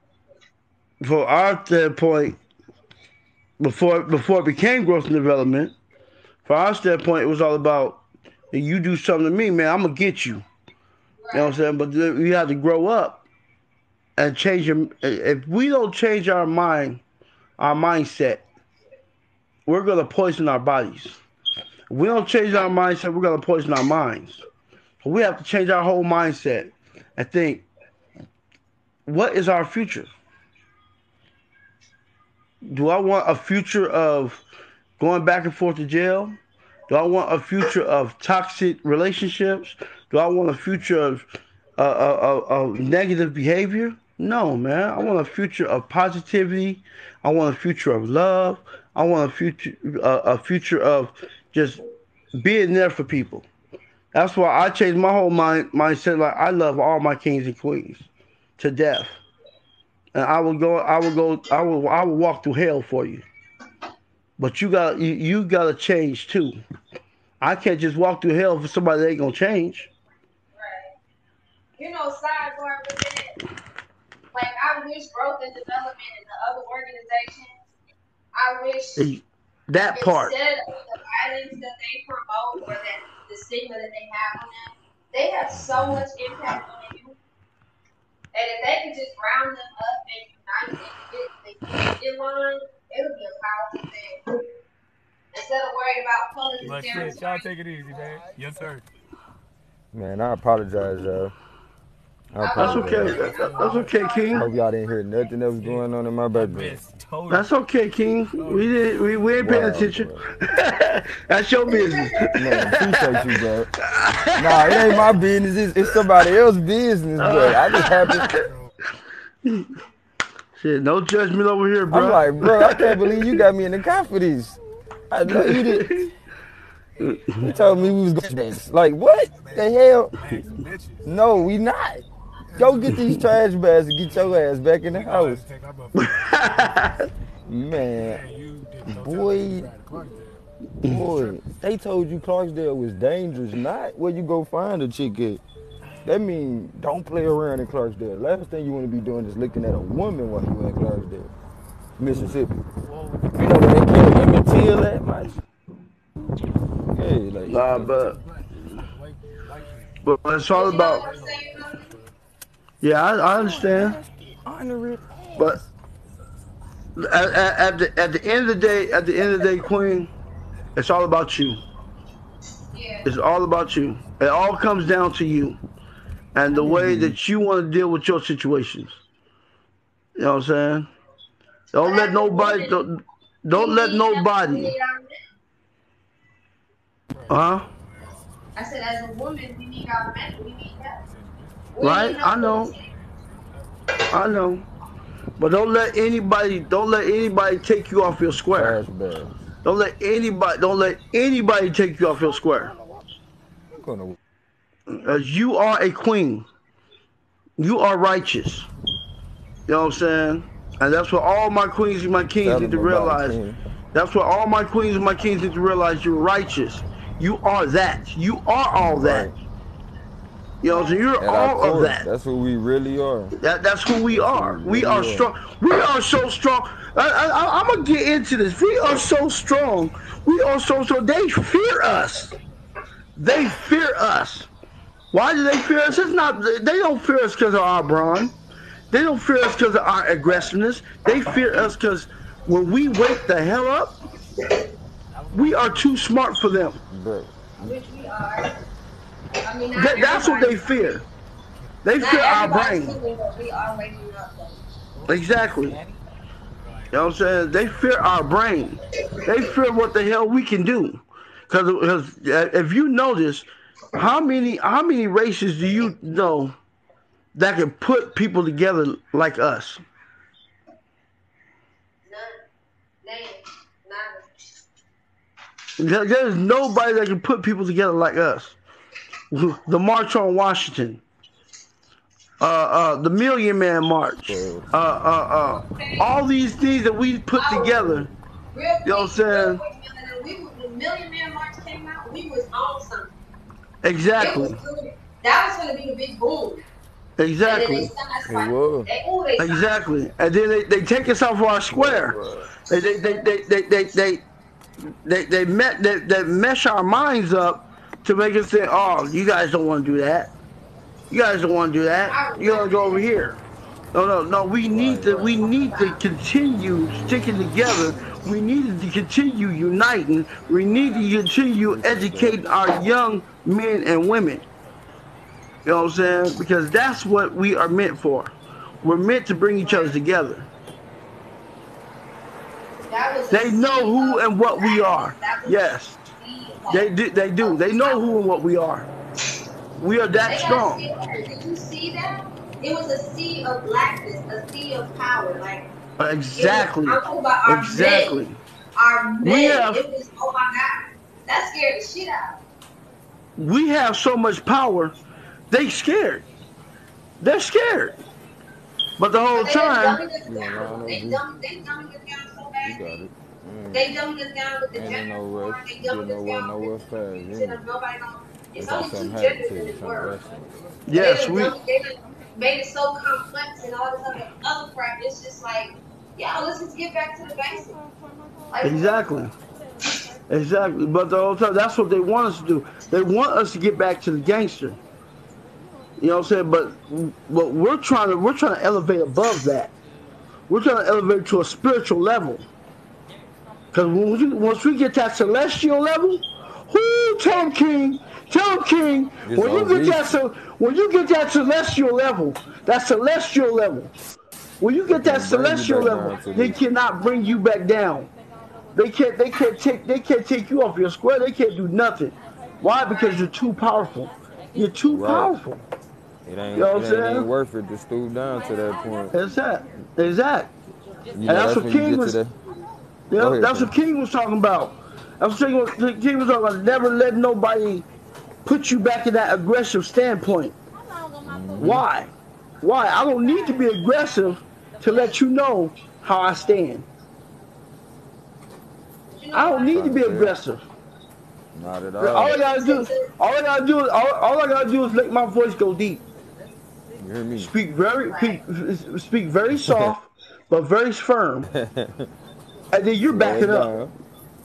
for our standpoint, before before it became growth and development, for our standpoint, it was all about you do something to me, man, I'm gonna get you. You know what I'm saying? But we have to grow up and change your. If we don't change our mind, our mindset, we're gonna poison our bodies. If we don't change our mindset, we're gonna poison our minds. We have to change our whole mindset and think, what is our future? Do I want a future of going back and forth to jail? Do I want a future of toxic relationships? Do I want a future of uh, of, of negative behavior? No, man. I want a future of positivity. I want a future of love. I want a future uh, a future of just being there for people. That's why I changed my whole mind mindset. Like I love all my kings and queens to death, and I will go. I will go. I will. I will walk through hell for you. But you got you, you got to change too. I can't just walk through hell for somebody that ain't gonna change. Right. You know, sidebar with that. Like, I wish growth and development in the other organizations. I wish That part. instead of the violence that they promote or that the stigma that they have on them, they have so much impact on the youth. And if they could just round them up and unite and get the in line, it would be a powerful thing. Instead of worried about pulling But the shit, territory. y'all take it easy, man. Yes, sir. Man, I apologize, y'all. I That's okay. That- that- That's okay, King. Hope y'all didn't hear nothing that was going on in my background. Best told That's okay, King. We didn't. We, we ain't paying Wow, attention. That's your business. Man, appreciate you, bro. Nah, it ain't my business. It's, it's somebody else's business, bro. I just happen. Shit, no judgment over here, bro. I'm like, bro, I can't believe you got me in the car for this. I know you did. You told me we was going to this. Like, what the hell? man, some bitches. No, we not. Go get these trash bags and get your ass back in the house. take our butt. Man, Man, you didn't go Boy. tell me you ride a Clarksdale. boy, they told you Clarksdale was dangerous, not where you go find a chick at. That mean don't play around in Clarksdale. Last thing you want to be doing is looking at a woman while you in Clarksdale, Mississippi. Whoa, You know where they kill Emmett Till that much? Yeah, like Nah, but white, white but it's all about. what I'm saying? though? Yeah, I, I understand. But at, at, at the at the end of the day, at the end of the day, Queen, it's all about you. It's all about you. It all comes down to you and the way that you want to deal with your situations. You know what I'm saying? Don't let nobody don't, don't let nobody. Huh? I said, as a woman, we need our men. We need help. We Right, I know. I know. But don't let anybody don't let anybody take you off your square. Don't let anybody don't let anybody take you off your square. As you are a queen. You are righteous. You know what I'm saying? And that's what all my queens and my kings need to realize. That's what all my queens and my kings need to realize. You're righteous. You are that. You are all that. Right. You know, so you're At our all of that. That's who we really are. That that's who we are. We are Yeah. strong. We are so strong. I, I, I'm gonna get into this. We are so strong. We are so strong. They fear us. They fear us. Why do they fear us? It's not. They don't fear us because of our brawn. They don't fear us because of our aggressiveness. They fear us because when we wake the hell up, we are too smart for them. But Which we are. I mean, not That, that's what they fear. They Not fear our brain. doing what we are waking up though. Exactly. You know what I'm saying? They fear our brain. They fear what the hell we can do. Because uh, if you notice, how many how many races do you know that can put people together like us? None. Name. None. There's nobody that can put people together like us. The March on Washington, uh, uh, the Million Man March, uh, uh, uh, all these things that we put together. You know what I'm saying? quick, Melanie, we, when Million Man March came out, we was on something. Exactly. That was going to be the big boom. exactly. And then they sent us It like, was. they, ooh, they sent us- Exactly. And then they, they take us off our square. They they they they they they they, they, they, met, they, they mesh our minds up to make us think, oh, you guys don't want to do that. You guys don't want to do that. You're gonna go over here. No, no, no. We need to we need to continue sticking together. We need to continue uniting. We need to continue educating our young men and women. You know what I'm saying? Because that's what we are meant for. We're meant to bring each other together. That was the They know who and what we are. Yes, the seed of- they do. They do. They know who and what we are. We are that strong. Did you see that? it was a sea of blackness, a sea of power. Like Exactly. Was, I'm about our Exactly. men. Our men. We have- it was oh my god. That scared the shit out. of me. We have so much power, they scared. They're scared. But the whole But they time, dummied us down. They no, they dummied us down so You got it. Mm. They dummied us down with the Ain't gender no rush. They You dummied us down No with what's fast. Yeah. of nobody gonna It's only two genders in this world. rushing. yes, they we they made it so complex and all this other other crap. It's just like, yeah, let's just get back to the basics. Like, exactly. Exactly. But the whole time, that's what they want us to do. They want us to get back to the gangster. You know what I'm saying? But but we're trying to we're trying to elevate above that. We're trying to elevate to a spiritual level. Because once we, get that celestial level, whoo, tell King, tell King, when you get that when you get that celestial level, that celestial level, when you get that They can't bring you celestial level, they cannot bring you back down. They can't they can't take they can't take you off your square. They can't do nothing. Why? Because you're too powerful. You're too Right. powerful. It ain't, You know what I'm ain't saying? even worth it to stoop down to that point. That's that. Exact. You And know, that's that's what King was-. Yeah, ahead, that's King. what King was talking about. That's what King was, King was talking about. Never let nobody put you back in that aggressive standpoint. Why? Why? I don't need to be aggressive to let you know how I stand. I don't need to be aggressive. Not at All all. I gotta do, all I gotta do, is, all, all I gotta do is let my voice go deep. You hear me? Speak very, speak, speak very soft, but very firm, and then you're backing it up.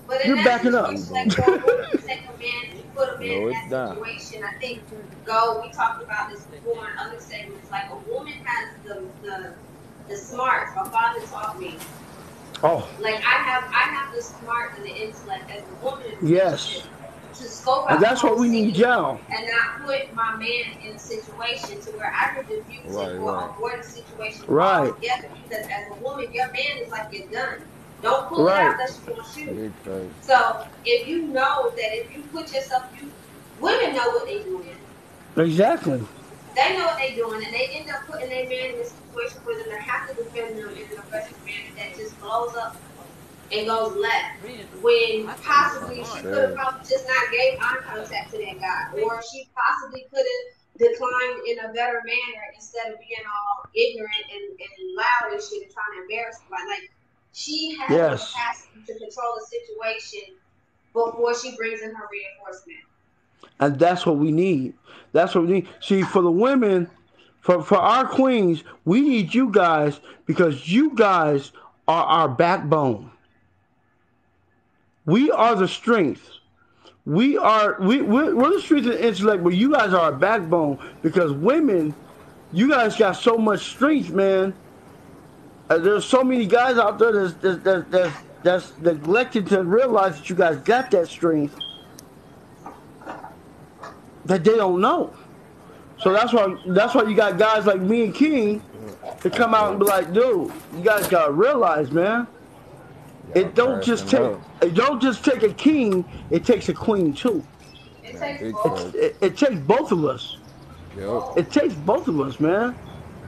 But You're backing up. situation, Like, go, you take a man, you put a man Slow in it that down. situation. I think, go, we talked about this before in other segments. Like, a woman has the, the, the smarts. My father taught me. Oh, Like, I have I have the smart and the intellect as a woman Yes. to scope out and that's what we need, scene y'all. and not put my man in a situation to where I could diffuse Right, it or right. avoid the situation Right. altogether. Because as a woman, your man is like your gun. Don't pull Right. it out unless you want to shoot. Face. So if you know that if you put yourself, you women know what they're doing. Exactly. They know what they're doing, and they end up putting their man in a situation where they have to defend them in an aggressive manner that just blows up and goes left. When possibly she could have probably just not gave eye contact to that guy, or she possibly could have declined in a better manner instead of being all ignorant and, and loud and shit and trying to embarrass somebody. Like she has Yes. the capacity to control the situation before she brings in her reinforcement. And that's what we need. That's what we need. See, for the women, for, for our queens, we need you guys because you guys are our backbone. We are the strength. We are we we're, we're the strength and intellect, but you guys are our backbone because women, you guys got so much strength, man. Uh, there's so many guys out there that's that's, that's that's that's neglected to realize that you guys got that strength that they don't know. So that's why that's why you got guys like me and King to come out and be like, dude, you guys gotta realize, man. It don't just take it don't just take a king, it takes a queen too. It takes big both. time. It, it takes both of us. Yup. It takes both of us, man.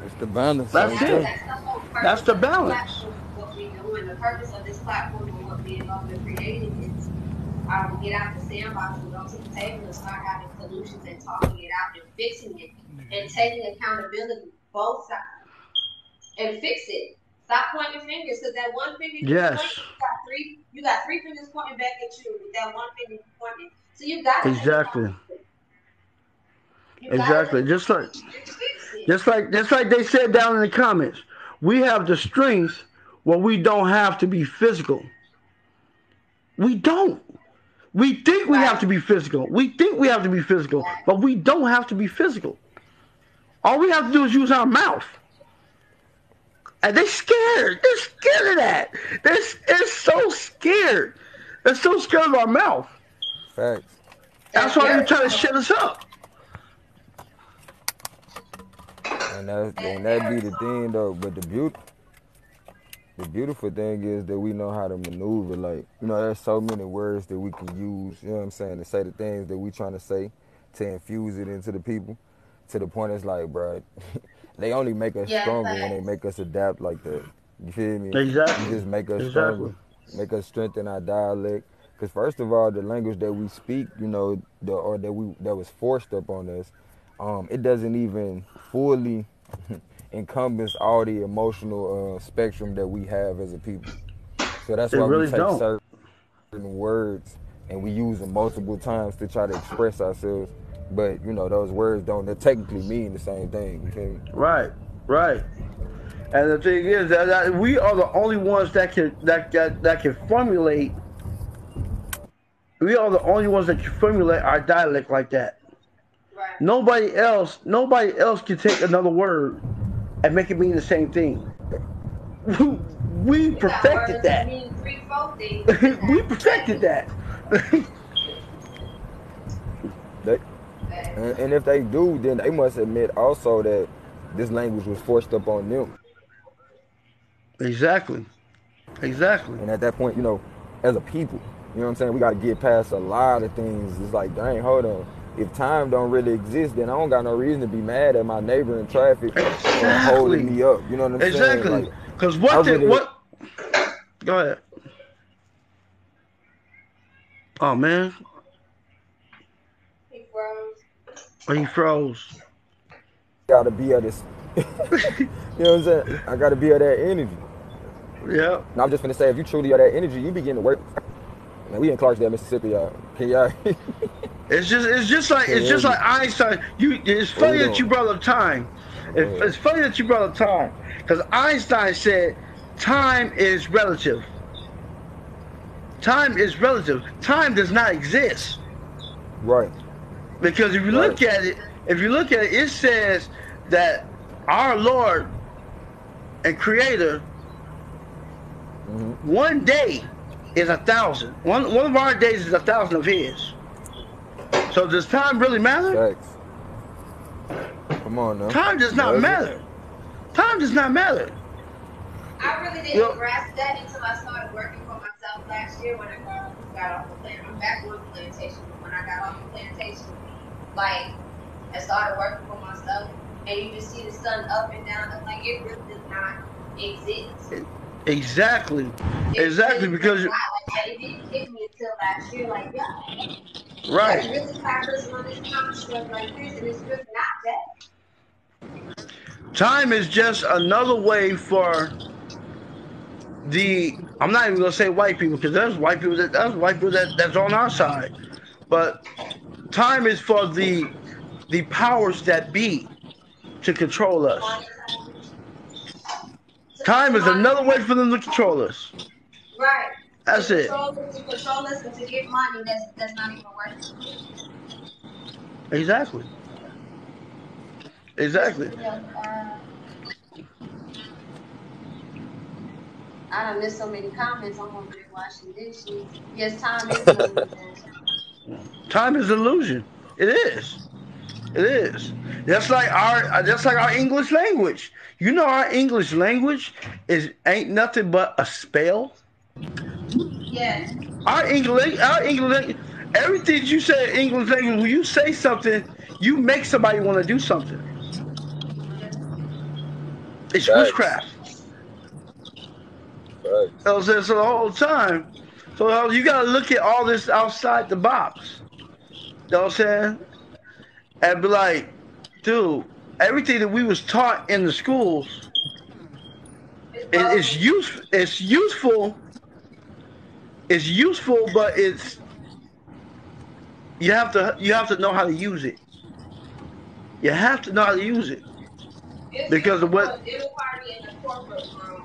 It's the balance. That's ain't it. it? That's the whole purpose That's the of this balance. platform, What we doing, the purpose of this platform and what we have been creating is um, get out the sandbox and go to the table and start having solutions and talking it out and fixing it and taking accountability both sides and fix it. Stop pointing fingers because that one finger you Yes. point, you got three you got three fingers pointing back at you with that one finger pointing. So you got Exactly. Exactly. Just like just like just like they said down in the comments, we have the strength where we don't have to be physical. We don't. We think we have to be physical. We think we have to be physical, but we don't have to be physical. All we have to do is use our mouth. And they're scared. They're scared of that. They're, they're so scared. They're so scared of our mouth. Facts. That's why they're trying to shut us up. And that and that be the thing though. But the beauty, the beautiful thing is that we know how to maneuver. Like you know, there's so many words that we can use. You know what I'm saying to say the things that we trying to say to infuse it into the people. To the point it's like, bro, they only make us Yeah, stronger when they make us adapt like that. You feel me? Exactly. You just make us Exactly. stronger, make us strengthen our dialect. Because first of all, the language that we speak, you know, the, or that we that was forced up on us, um, it doesn't even fully encompass all the emotional uh, spectrum that we have as a people. So that's It why really we take don't. certain words and we use them multiple times to try to express ourselves. But you know, those words don't technically mean the same thing. Me? Right, right. And the thing is that, that we are the only ones that can that, that that can formulate. We are the only ones that can formulate our dialect like that. Right. Nobody else, nobody else can take another word and make it mean the same thing. We We perfected words that. mean three, four things. we perfected that. They, and, and if they do, then they must admit also that this language was forced up on them. exactly. Exactly. And at that point, you know, as a people, you know what I'm saying, we got to get past a lot of things. It's like, dang, hold on. If time don't really exist, then I don't got no reason to be mad at my neighbor in traffic for Exactly. holding me up. You know what I'm saying? Exactly. Like, Because I what the really- what? Go ahead. Oh man, He froze. oh, he froze. gotta be at this. you know what I'm saying? I gotta be at that energy. Yeah. And I'm just gonna say, if you truly are that energy, you begin to work. Man, we in Clarksdale, Mississippi, y'all. Can y'all? It's just it's just like it's just like Einstein. You it's funny that you brought up time. It's, funny that you brought up time because Einstein said time is relative. Time is relative. Time does not exist right. because if you look at it, if you look at it, it says that our Lord and Creator hmm one day is a thousand. One one of our days is a thousand of His. So does time really matter? Facts. Come on now. Time does not Does it? matter. Time does not matter. I really didn't Yep. grasp that until I started working for myself last year when I got, got off the plant. I'm back on the plantation, when I got off the plantation, like I started working for myself, and you just see the sun up and down. I'm like, it really does not exist. Exactly. It Exactly, because does not. like. It didn't hit me until last year. Like, yeah, Right. I really practicing on this construct like this, and it's really not that. Time is just another way for the I'm not even gonna say white people because there's white people that there's white people that, that's on our side. But time is for the the powers that be to control us. Time is another way for them to control us. Right. That's it. Control, us to get money that's that's not even working. Exactly. Exactly. You know, uh, I done missed so many comments. I'm over there washing dishes. Yes, time is illusion. Time is illusion. It is. It is. That's like our that's like our English language. You know our English language is ain't nothing but a spell. Yes. Our English our English everything you say in English language, when you say something, you make somebody want to do something. It's Facts. witchcraft. Right. You know what I'm? So the whole time. So uh, you gotta look at all this outside the box. You know what I'm saying? And be like, dude, everything that we was taught in the schools it, it's use it's useful. It's useful, but it's you have to you have to know how to use it. You have to know how to use it. It's Because of what- It will probably in the corporate room,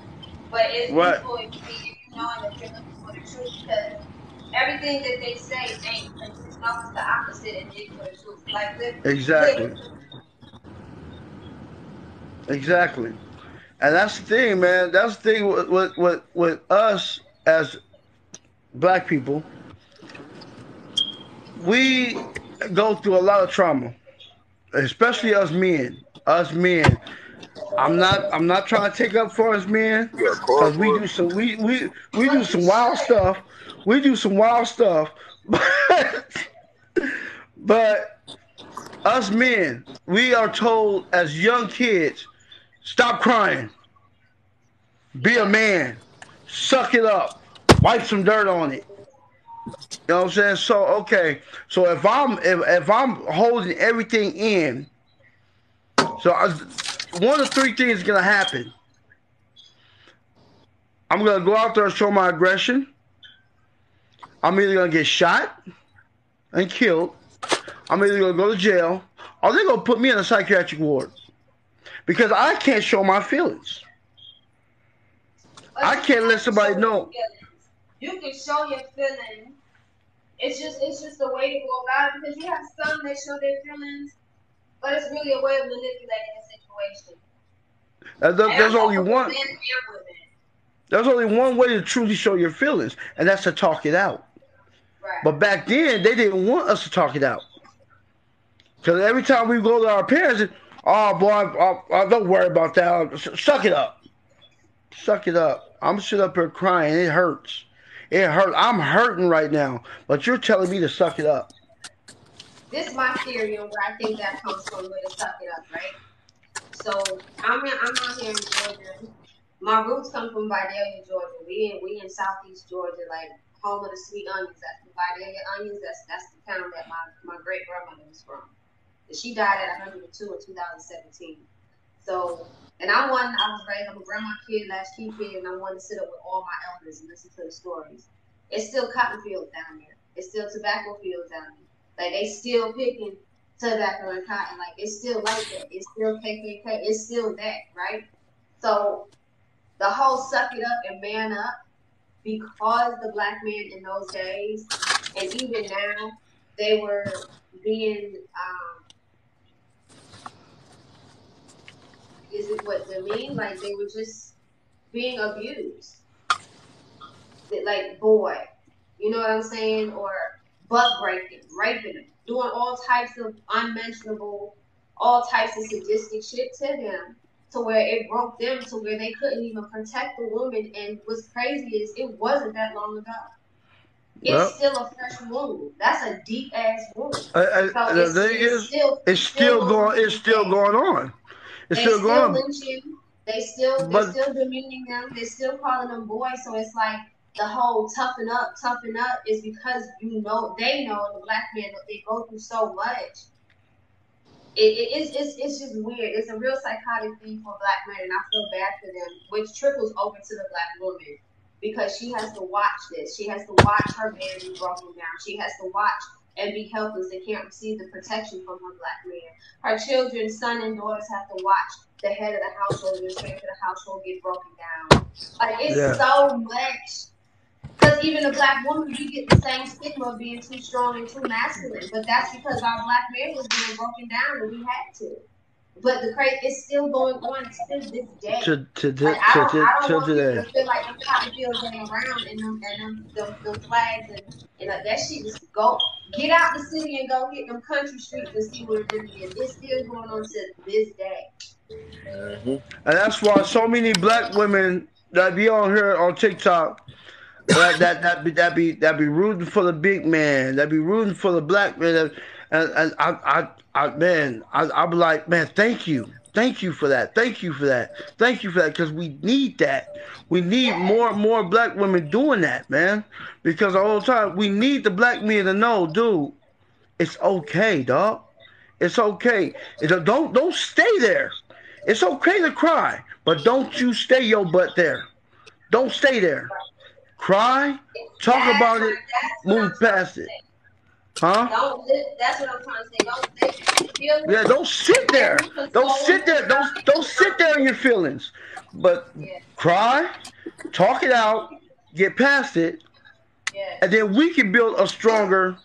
but it's Right. useful if you, know that you're looking for the truth because everything that they say ain't it's almost the opposite and dig for the truth. Like literally- Exactly. Exactly. And that's the thing, man. That's the thing with, with, with, with us as black people. We go through a lot of trauma, especially us men. Us men. I'm not. I'm not trying to take up for us men because we do some. We, we we do some wild stuff. We do some wild stuff, but but us men, we are told as young kids, Stop crying. Be a man. Suck it up. Wipe some dirt on it. You know what I'm saying? So okay. So if I'm if, if I'm holding everything in, so I, one of three things is gonna happen. I'm gonna go out there and show my aggression. I'm either gonna get shot and killed. I'm either gonna go to jail, or they're gonna put me in a psychiatric ward because I can't show my feelings. I can't let somebody know. You can show your feelings. It's just it's just a way to go about it because you have some that show their feelings, but it's really a way of manipulating the situation. There- And There's I'm only one. men and women. There's only one way to truly show your feelings, and that's to talk it out. Right. But back then, they didn't want us to talk it out. Because every time we go to our parents, oh boy, don't worry about that. Suck it up. Suck it up. I'm sitting up here crying. It hurts. It hurts. I'm hurting right now. But you're telling me to suck it up. this is my theory on where I think that comes from with to suck it up, right? So I'm I'm out here in Georgia. My roots come from Vidalia, Georgia. We in we in southeast Georgia, like home of the sweet onions. That's the Vidalia onions. That's that's the town that my, my great grandmother was from. And she died at 102 in 2017. So and I one I was raised, I'm a grandma kid, latchkey kid, and I wanted to sit up with all my elders and listen to the stories. It's still cotton fields down there. It's still tobacco fields down there. Like they still picking tobacco and cotton. Like it's still like that. It's still KKK. It's still that, right? So the whole suck it up and man up because the black man in those days and even now they were being um is it what they mean? Like they were just being abused. Like boy, you know what I'm saying? Or butt breaking, raping them, doing all types of unmentionable, all types of sadistic shit to them, to where it broke them to where they couldn't even protect the woman. And what's crazy is it wasn't that long ago. It's Well- still a fresh wound. That's a deep ass wound. Uh, uh, So the it's, thing it's is, still it's still going. It's still going on. It's they still still lynching. They still they're But- still demeaning them. They're still calling them boys. So it's like the whole toughen up, toughen up is because you know they know the black man that they go through so much. It, it is it's, it's just weird. It's a real psychotic thing for black men, and I feel bad for them, which trickles over to the black woman because she has to watch this. She has to watch her man be broken down. She has to watch and be helpless and can't receive the protection from her black man. Her children, son and daughters have to watch the head of the household and the strength of the household get broken down. Like it's Yeah. so much. Because even a black woman, we get the same stigma of being too strong and too masculine. But that's because our black man was being broken down and we had to. But the crazy, it's still going on to this day. To to to Like, I to, don't, to, I don't to today. to feel like them cotton fields ain't around and them and them, them, them flags and, and uh, that shit just go get out the city and go hit them country streets and see what it really is. It's still going on to this day. And that's why so many black women that be on here on TikTok that that that be that be that be rooting for the big man, that be rooting for the black man, and and I I, man, I I be like, man, thank you, thank you for that, thank you for that, thank you for that, because we need that. We need more and more black women doing that, man, because all the time we need the black men to know, dude, it's okay, dog. It's okay. Don't don't stay there. It's okay to cry, but don't you stay your butt there. Don't stay there. Cry, talk about it, move past it. Huh? Don't live. That's what I'm trying to say. Don't live. Yeah, don't sit there. Don't sit there. Don't don't sit there in your feelings. But Yeah, cry, talk it out, get past it, yeah. and then we can build a stronger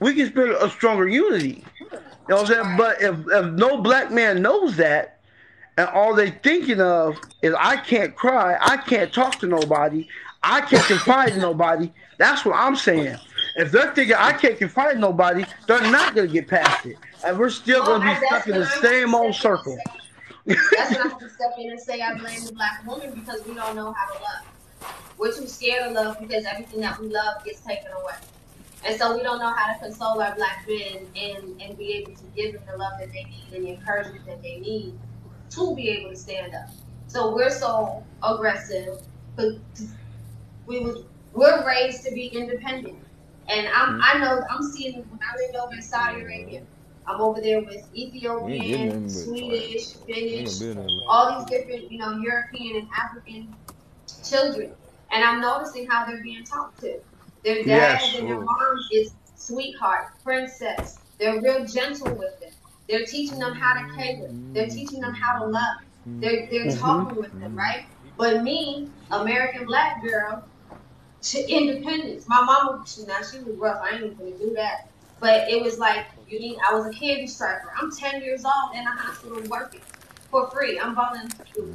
we can build a stronger unity. You know what I'm saying? But if, if no black man knows that and all they thinking of is I can't cry, I can't talk to nobody, I can't confide in nobody, that's what I'm saying. If they're thinking I can't confide in nobody, they're not gonna get past it. And we're still gonna be oh, stuck in the same old circle. That's when I have to step in and say I blame the black woman because we don't know how to love. We're too scared of love because everything that we love gets taken away. And so we don't know how to console our black men and, and be able to give them the love that they need and the encouragement that they need to be able to stand up. So we're so aggressive, but we was we're raised to be independent. And I'm I know I'm seeing when I lived over in Saudi Arabia, I'm over there with We ain't getting Ethiopian, Swedish, Finnish, gonna be nothing. all these different, you know, European and African children. And I'm noticing how they're being talked to. Their dads Yes. and their moms is sweetheart, princess. They're real gentle with them. They're teaching them how to cater. They're teaching them how to love. They're they're Mhm. talking with them, right? But me, American black girl, to independence. My mama, she, now she was rough. I ain't even gonna do that. But it was like you need. I was a candy striper. I'm 10 years old in a hospital working for free. I'm volunteering.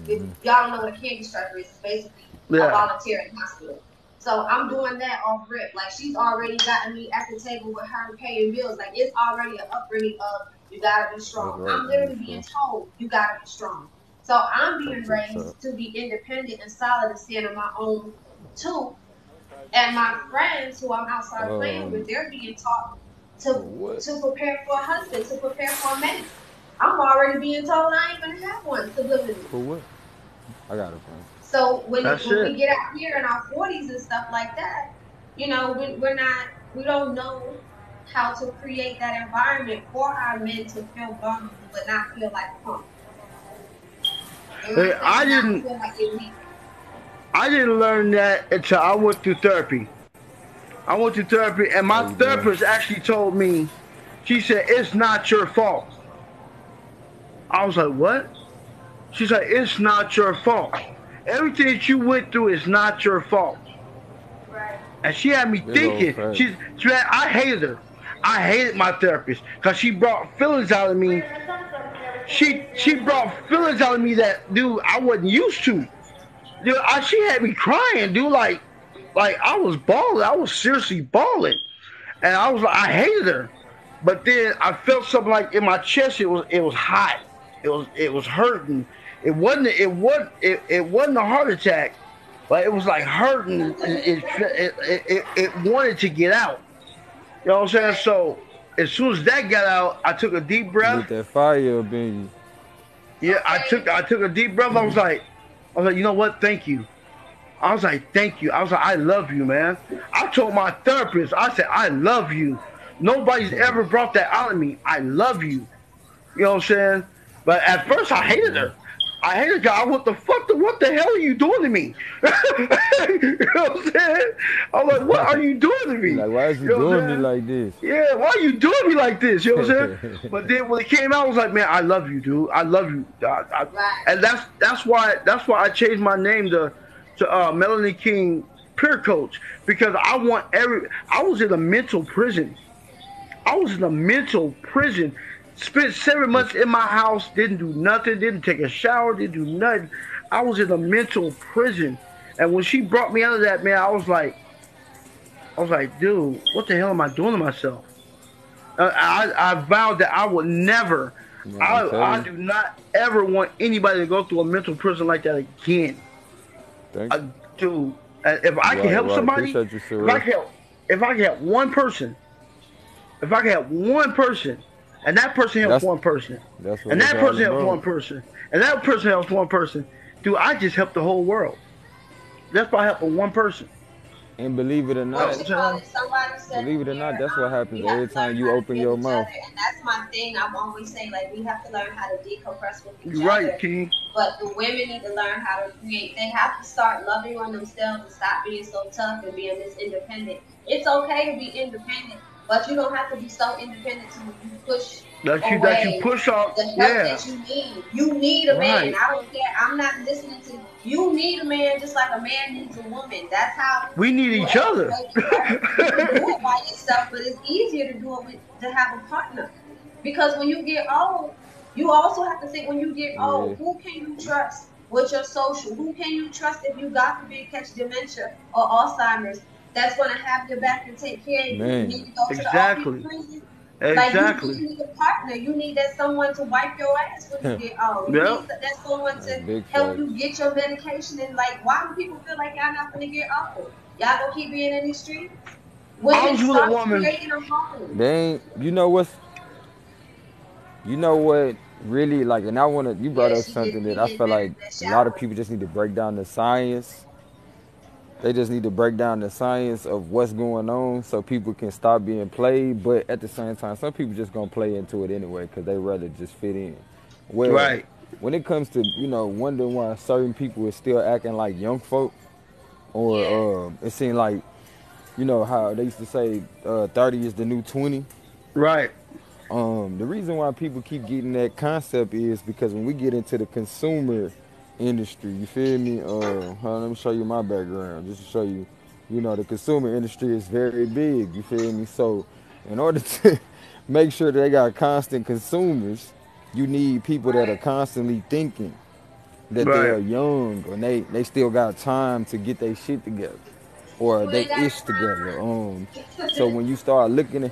If y'all don't know what a candy striper is, it's basically a Yeah. volunteer in hospital. So I'm doing that off rip. Like she's already gotten me at the table with her paying bills. Like it's already an upbringing of you gotta be strong. Right, I'm literally being told you gotta be strong. So I'm being raised to be independent and solid and stand on my own too. And my friends who I'm outside playing Um, with, they're being taught to What? to prepare for a husband, to prepare for a mate. I'm already being told I ain't gonna have one subliminally. For what? I got a friend. So when, That's when it. we get out here in our forties and stuff like that, you know, we, we're not, we don't know how to create that environment for our men to feel vulnerable but not feel like a punk. Hey, I'm I saying? Not didn't- feel like you're weak. I didn't learn that until I went through therapy. I went to therapy, and my How you doing? therapist actually told me, she said, it's not your fault. I was like, what? She said, it's not your fault. Everything that you went through is not your fault. Right. And she had me Big old thinking, fact. she, she had, I hated her. I hated my therapist because she brought feelings out of me. She she brought feelings out of me that dude I wasn't used to. Dude, I, she had me crying, dude. Like like I was bawling. I was seriously bawling, and I was like I hated her. But then I felt something like in my chest. It was it was hot. It was it was hurting. It wasn't it wasn't it, it wasn't a heart attack, but it was like hurting. It it, it, it, wanted to get out. You know what I'm saying? So as soon as that got out, I took a deep breath. Get that fire up in you. Yeah, I took I took a deep breath. I was like, I was like, you know what? Thank you. I was like, thank you. I was like, I love you, man. I told my therapist, I said, I love you. Nobody's ever brought that out of me. I love you. You know what I'm saying? But at first, I hated her. I hated God. What the fuck? The, what the hell are you doing to me? you know what I'm saying? I'm like, what are you doing to me? Like, why is you You know doing me like this? Yeah, why are you doing me like this? You know what I'm saying? but then when it came out, I was like, man, I love you, dude. I love you. I, I, Right. and that's that's why that's why I changed my name to to uh, Melanie King Peer Coach because I want every. I was in a mental prison. I was in a mental prison. Spent seven months in my house. Didn't do nothing. Didn't take a shower. Didn't do nothing. I was in a mental prison. And when she brought me out of that, man, I was like, I was like, dude, what the hell am I doing to myself? Uh, I, I vowed that I would never, I, I do not ever want anybody to go through a mental prison like that again. Thank I, dude, uh, if I can help right. somebody, you, if I can help, if I can help one person, if I can help one person, and that person helps That's- one person, That's what and that person helps one person, and that person helps one person, dude, I just helped the whole world. That's by helping one person. And believe it or What not, you call said Believe it or not, that's what happens every time you open your mouth. other, And that's my thing. I'm always saying like we have to learn how to decompress with each You're right, other. King. But the women need to learn how to create. They have to start loving on themselves and stop being so tough and being this independent. It's okay to be independent, but you don't have to be so independent to push That you that you push off, the help yeah. that you need. You need a man. Right. I don't care. I'm not listening to you. Need a man just like a man needs a woman. That's how We need each other. You do it by yourself, but it's easier to do it with to have a partner. Because when you get old, you also have to think when you get old, who can you trust with your social? Who can you trust if you God forbid catch dementia or Alzheimer's? That's gonna have your back and take care of you. Man. You need to go Exactly. to the office. Like you, you need a partner. You need that someone to wipe your ass when you get old. Oh, you Yep. need that someone to help you get your medication. And like, why do people feel like y'all not gonna get old? Y'all gonna keep being in these streets? I Women was with a woman- a home. They ain't. You know what's. You know what really like, and I want to. You brought Yeah, up something did that I clean feel like a lot of people just need to break down the science. They just need to break down the science of what's going on so people can stop being played. But at the same time, some people just gonna play into it anyway because they rather just fit in. Well, Right. when it comes to you know wondering why certain people are still acting like young folk, or Yeah. um, it seemed like you know how they used to say uh, 30 is the new 20 Right. um, the reason why people keep getting that concept is because when we get into the consumer industry, you feel me? Uh, hold on, let me show you my background, just to show you, you know, the consumer industry is very big. You feel me? So, in order to make sure that they got constant consumers, you need people that are constantly thinking that Right. they're young and they they still got time to get their shit together or Well, they they ish time. together. Um, so when you start looking at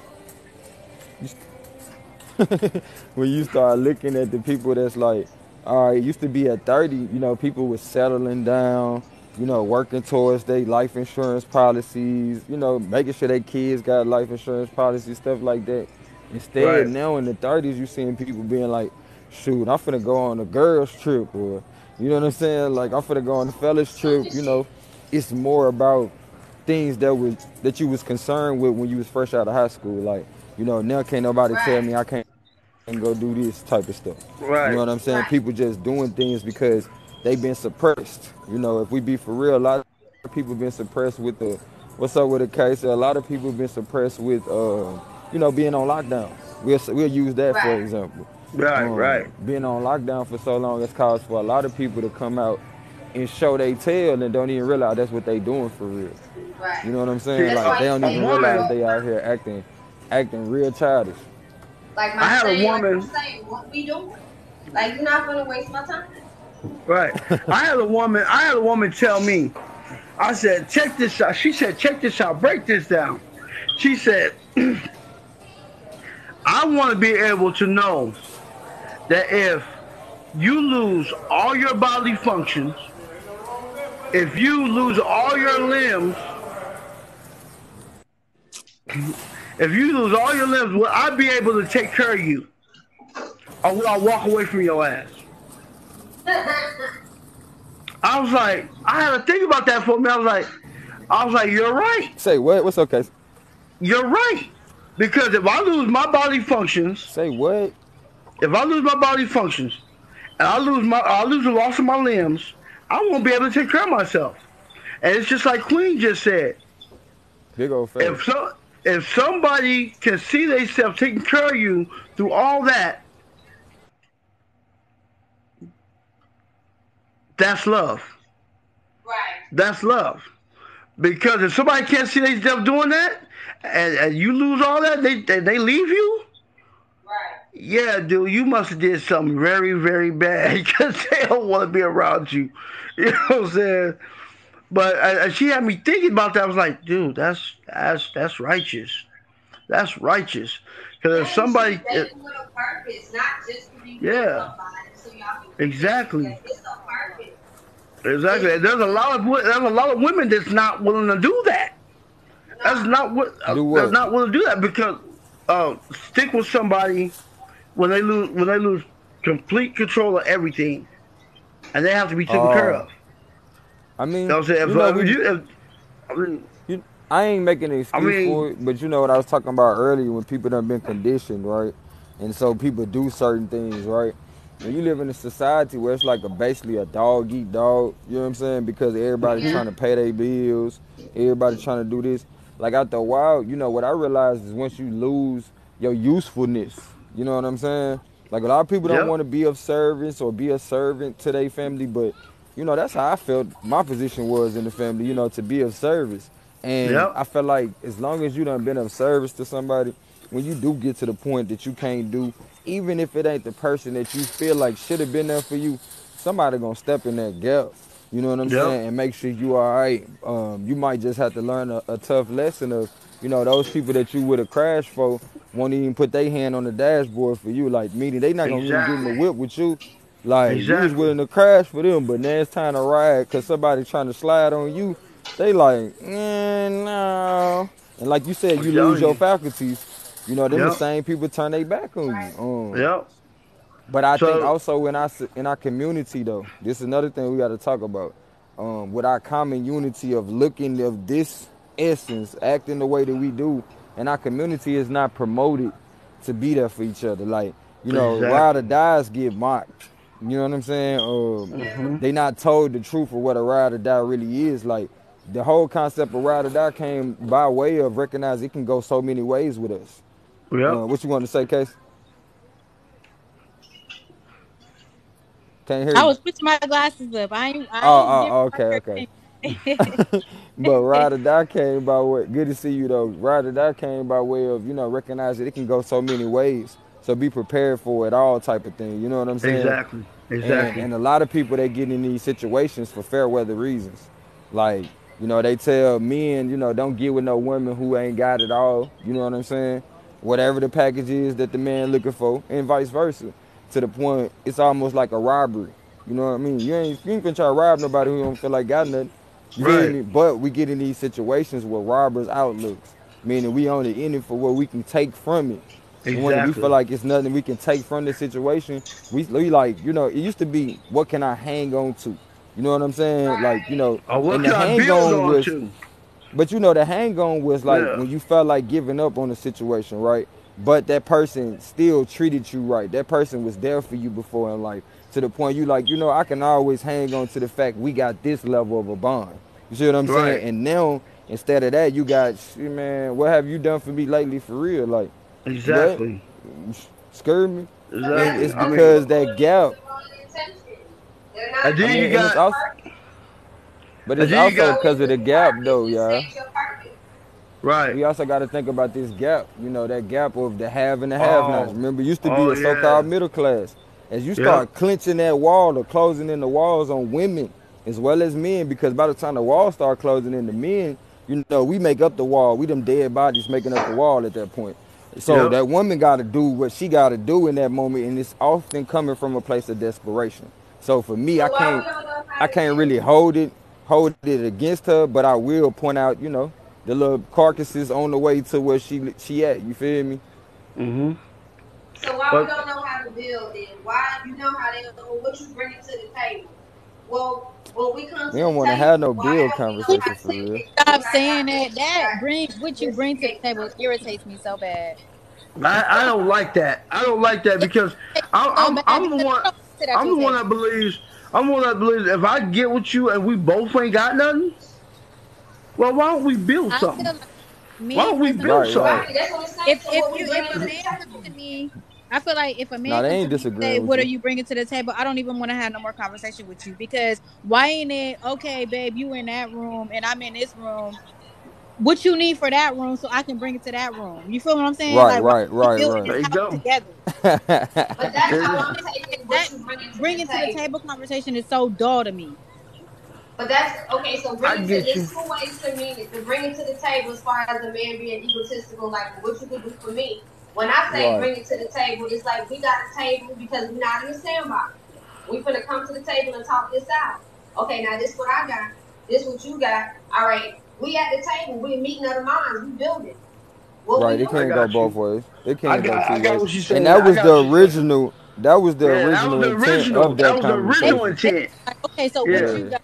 when you start looking at the people that's like, all right, it used to be at 30, you know, people was settling down, you know, working towards their life insurance policies, you know, making sure their kids got life insurance policies, stuff like that. Instead, Right. now in the 30s, you're seeing people being like, shoot, I'm finna go on a girls trip or, you know what I'm saying? Like, I'm finna go on a fellas trip, you know. It's more about things that was that you was concerned with when you was fresh out of high school. Like, you know, now can't nobody tell me I can't go do this type of stuff. Right. You know what I'm saying? Right. People just doing things because they've been suppressed. You know, if we be for real, a lot of people been suppressed with the what's up with the case. A lot of people been suppressed with uh, you know, being on lockdown. We'll we'll use that for example. Right. Um, Right. Being on lockdown for so long has caused for a lot of people to come out and show they tail and don't even realize that's what they doing for real. Right. You know what I'm saying? That's Like they don't even realize they out here acting acting real childish. Like my I had a saying, like woman- I'm saying, what we doing? Like you're not gonna waste my time. Right. I had a woman. I had a woman tell me. I said, "Check this out." She said, "Check this out. Break this down." She said, "I want to be able to know that if you lose all your bodily functions, if you lose all your limbs, if you lose all your limbs, will I be able to take care of you, or will I walk away from your ass?" I was like, I had to think about that for a minute. I was like, I was like, you're right. Say what? What's okay? You're right. Because if I lose my body functions, Say what? if I lose my body functions, and I lose my, I lose the loss of my limbs, I won't be able to take care of myself. And it's just like Queen just said. Big old face. If so, if somebody can see themselves taking care of you through all that, that's love. right. That's love. Because if somebody can't see themselves doing that, and, and you lose all that, they, they they leave you. Right. Yeah, dude, you must have did something very very bad because they don't want to be around you. You know what I'm saying? But uh, uh, she had me thinking about that. I was like, dude, that's that's that's righteous. That's righteous. Because if somebody, she's dating purpose, not just to be with Yeah. somebody so y'all Exactly. It's exactly, there's a lot of there's a lot of women that's not willing to do that. That's not what. Do what? That's not willing to do that because uh, stick with somebody when they lose when they lose complete control of everything, and they have to be taken Oh. care of. I mean, You know what I'm saying? If, you know, we- you- if- I mean, you- I ain't making an excuse mean- for it, but you know what I was talking about earlier when people done been conditioned, right? And so people do certain things, right? When you live in a society where it's like a basically a dog eat dog, you know what I'm saying? Because everybody's Yeah. trying to pay their bills, everybody trying to do this. Like after a while, you know what I realized is once you lose your usefulness, you know what I'm saying? Like a lot of people don't Yep. want to be of service or be a servant to their family, but you know that's how I felt my position was in the family, you know, to be of service. And Yep. I felt like as long as you done been of service to somebody, when you do get to the point that you can't do, even if it ain't the person that you feel like should have been there for you, somebody gonna step in that gap. You know what I'm Yep. saying? And make sure you all right. Um, you might just have to learn a, a tough lesson of, you know, those people that you would have crashed for won't even put their hand on the dashboard for you. Like meaning they not gonna really give them a whip with you. Like you was Exactly. willing to crash for them, but now it's time to ride because somebody trying to slide on you. They like, eh, no. And like you said, you lose your faculties. You know, them the same people turn their back on you. Um, Yep. But I think also in our in our community though, this is another thing we got to talk about. Um, with our common unity of looking of this essence, acting the way that we do, and our community is not promoted to be there for each other. Like you know, exactly. ride or dies get mocked. You know what I'm saying? Um, hmm they not told the truth of what a ride or die really is. Like the whole concept of ride or die came by way of recognize it can go so many ways with us. Yep. Uh, what you want to say, Case? Can't hear I was putting my glasses up. I ain't I Oh, ain't oh, okay, okay. but ride or die came by way. Good to see you though. Ride or die came by way of you know recognize that it can go so many ways. So be prepared for it all type of thing. You know what I'm saying? Exactly. Exactly. and a lot of people they get in these situations for fair weather reasons. Like, you know, they tell men, you know, don't get with no women who ain't got it all. You know what I'm saying? Whatever the package is that the man looking for, and vice versa. To the point it's almost like a robbery. You know what I mean? You ain't you ain't gonna try to rob nobody who don't feel like got nothing. You Right. me? But we get in these situations with robbers outlooks, meaning we only in it for what we can take from it. And when we feel like it's nothing we can take from the situation, we, we like, you know, it used to be, what can I hang on to? You know what I'm saying? Like, you know, what and the hang on on was, to? but you know, the hang on was like Yeah. when you felt like giving up on the situation, right? But that person still treated you right. That person was there for you before in life to the point you like, you know, I can always hang on to the fact we got this level of a bond. You see what I'm saying? And now, instead of that, you got, man, what have you done for me lately for real? Like? Exactly. Scared me? And Exactly. it's I mean, because that gap, and then I mean, you and it's also, but it's also got, because of the gap though, y'all. right. We also got to think about this gap, you know, that gap of the have and the have-nots. Oh, Remember, it used to be oh a so-called middle class. As you Yep. start clenching that wall or closing in the walls on women as well as men, because by the time the walls start closing in the men, you know, we make up the wall. We them dead bodies making up the wall at that point. So Yep. that woman got to do what she got to do in that moment, and it's often coming from a place of desperation. So for me, I can't, I can't really hold it, hold it against her, but I will point out, you know, the little carcasses on the way to where she she at. You feel me? hmm So why we don't know how to build then? Why you know how they what you bring to the table? Well, when we come to We don't the want to have no why build don't we know conversation how to for take real. Stop saying got, that. what That you bring got, what you bring to the table irritates me so bad. I, I don't like that. I don't like that because I'm oh, I'm I'm the one I don't sit at I'm the one that believes I'm the one that believes if I get with you and we both ain't got nothing, well why don't we build something? Why don't we build Right, something? right. Right, that's what I'm if if you if to a the man comes to me, I feel like if a Nah, man they comes ain't to me say, disagreeing with "What are you. you bringing to the table?" I don't even want to have no more conversation with you because why ain't it okay, babe? You in that room and I'm in this room. What you need for that room so I can bring it to that room. You feel what I'm saying? Right, Like why right, right, building There you go. together? But that's how I'm taking that you bringing to the to the table. table conversation is so dull to me. But that's okay. So I bring it to get you. there's two ways to me to bring it to the table as far as a man being egotistical, like what you could do for me. When I say Right. bring it to the table, it's like we got a table because we're not in the sandbox. We finna come to the table and talk this out. Okay, now this what I got. This what you got. All right, we at the table. We meeting of the minds. We building. What Right, we it I doing? can't go got both ways. It can't go got two I got ways. what And that was the what you saying. original. That was the Yeah, that was original the original. That that was the original intent. Okay, so what you got?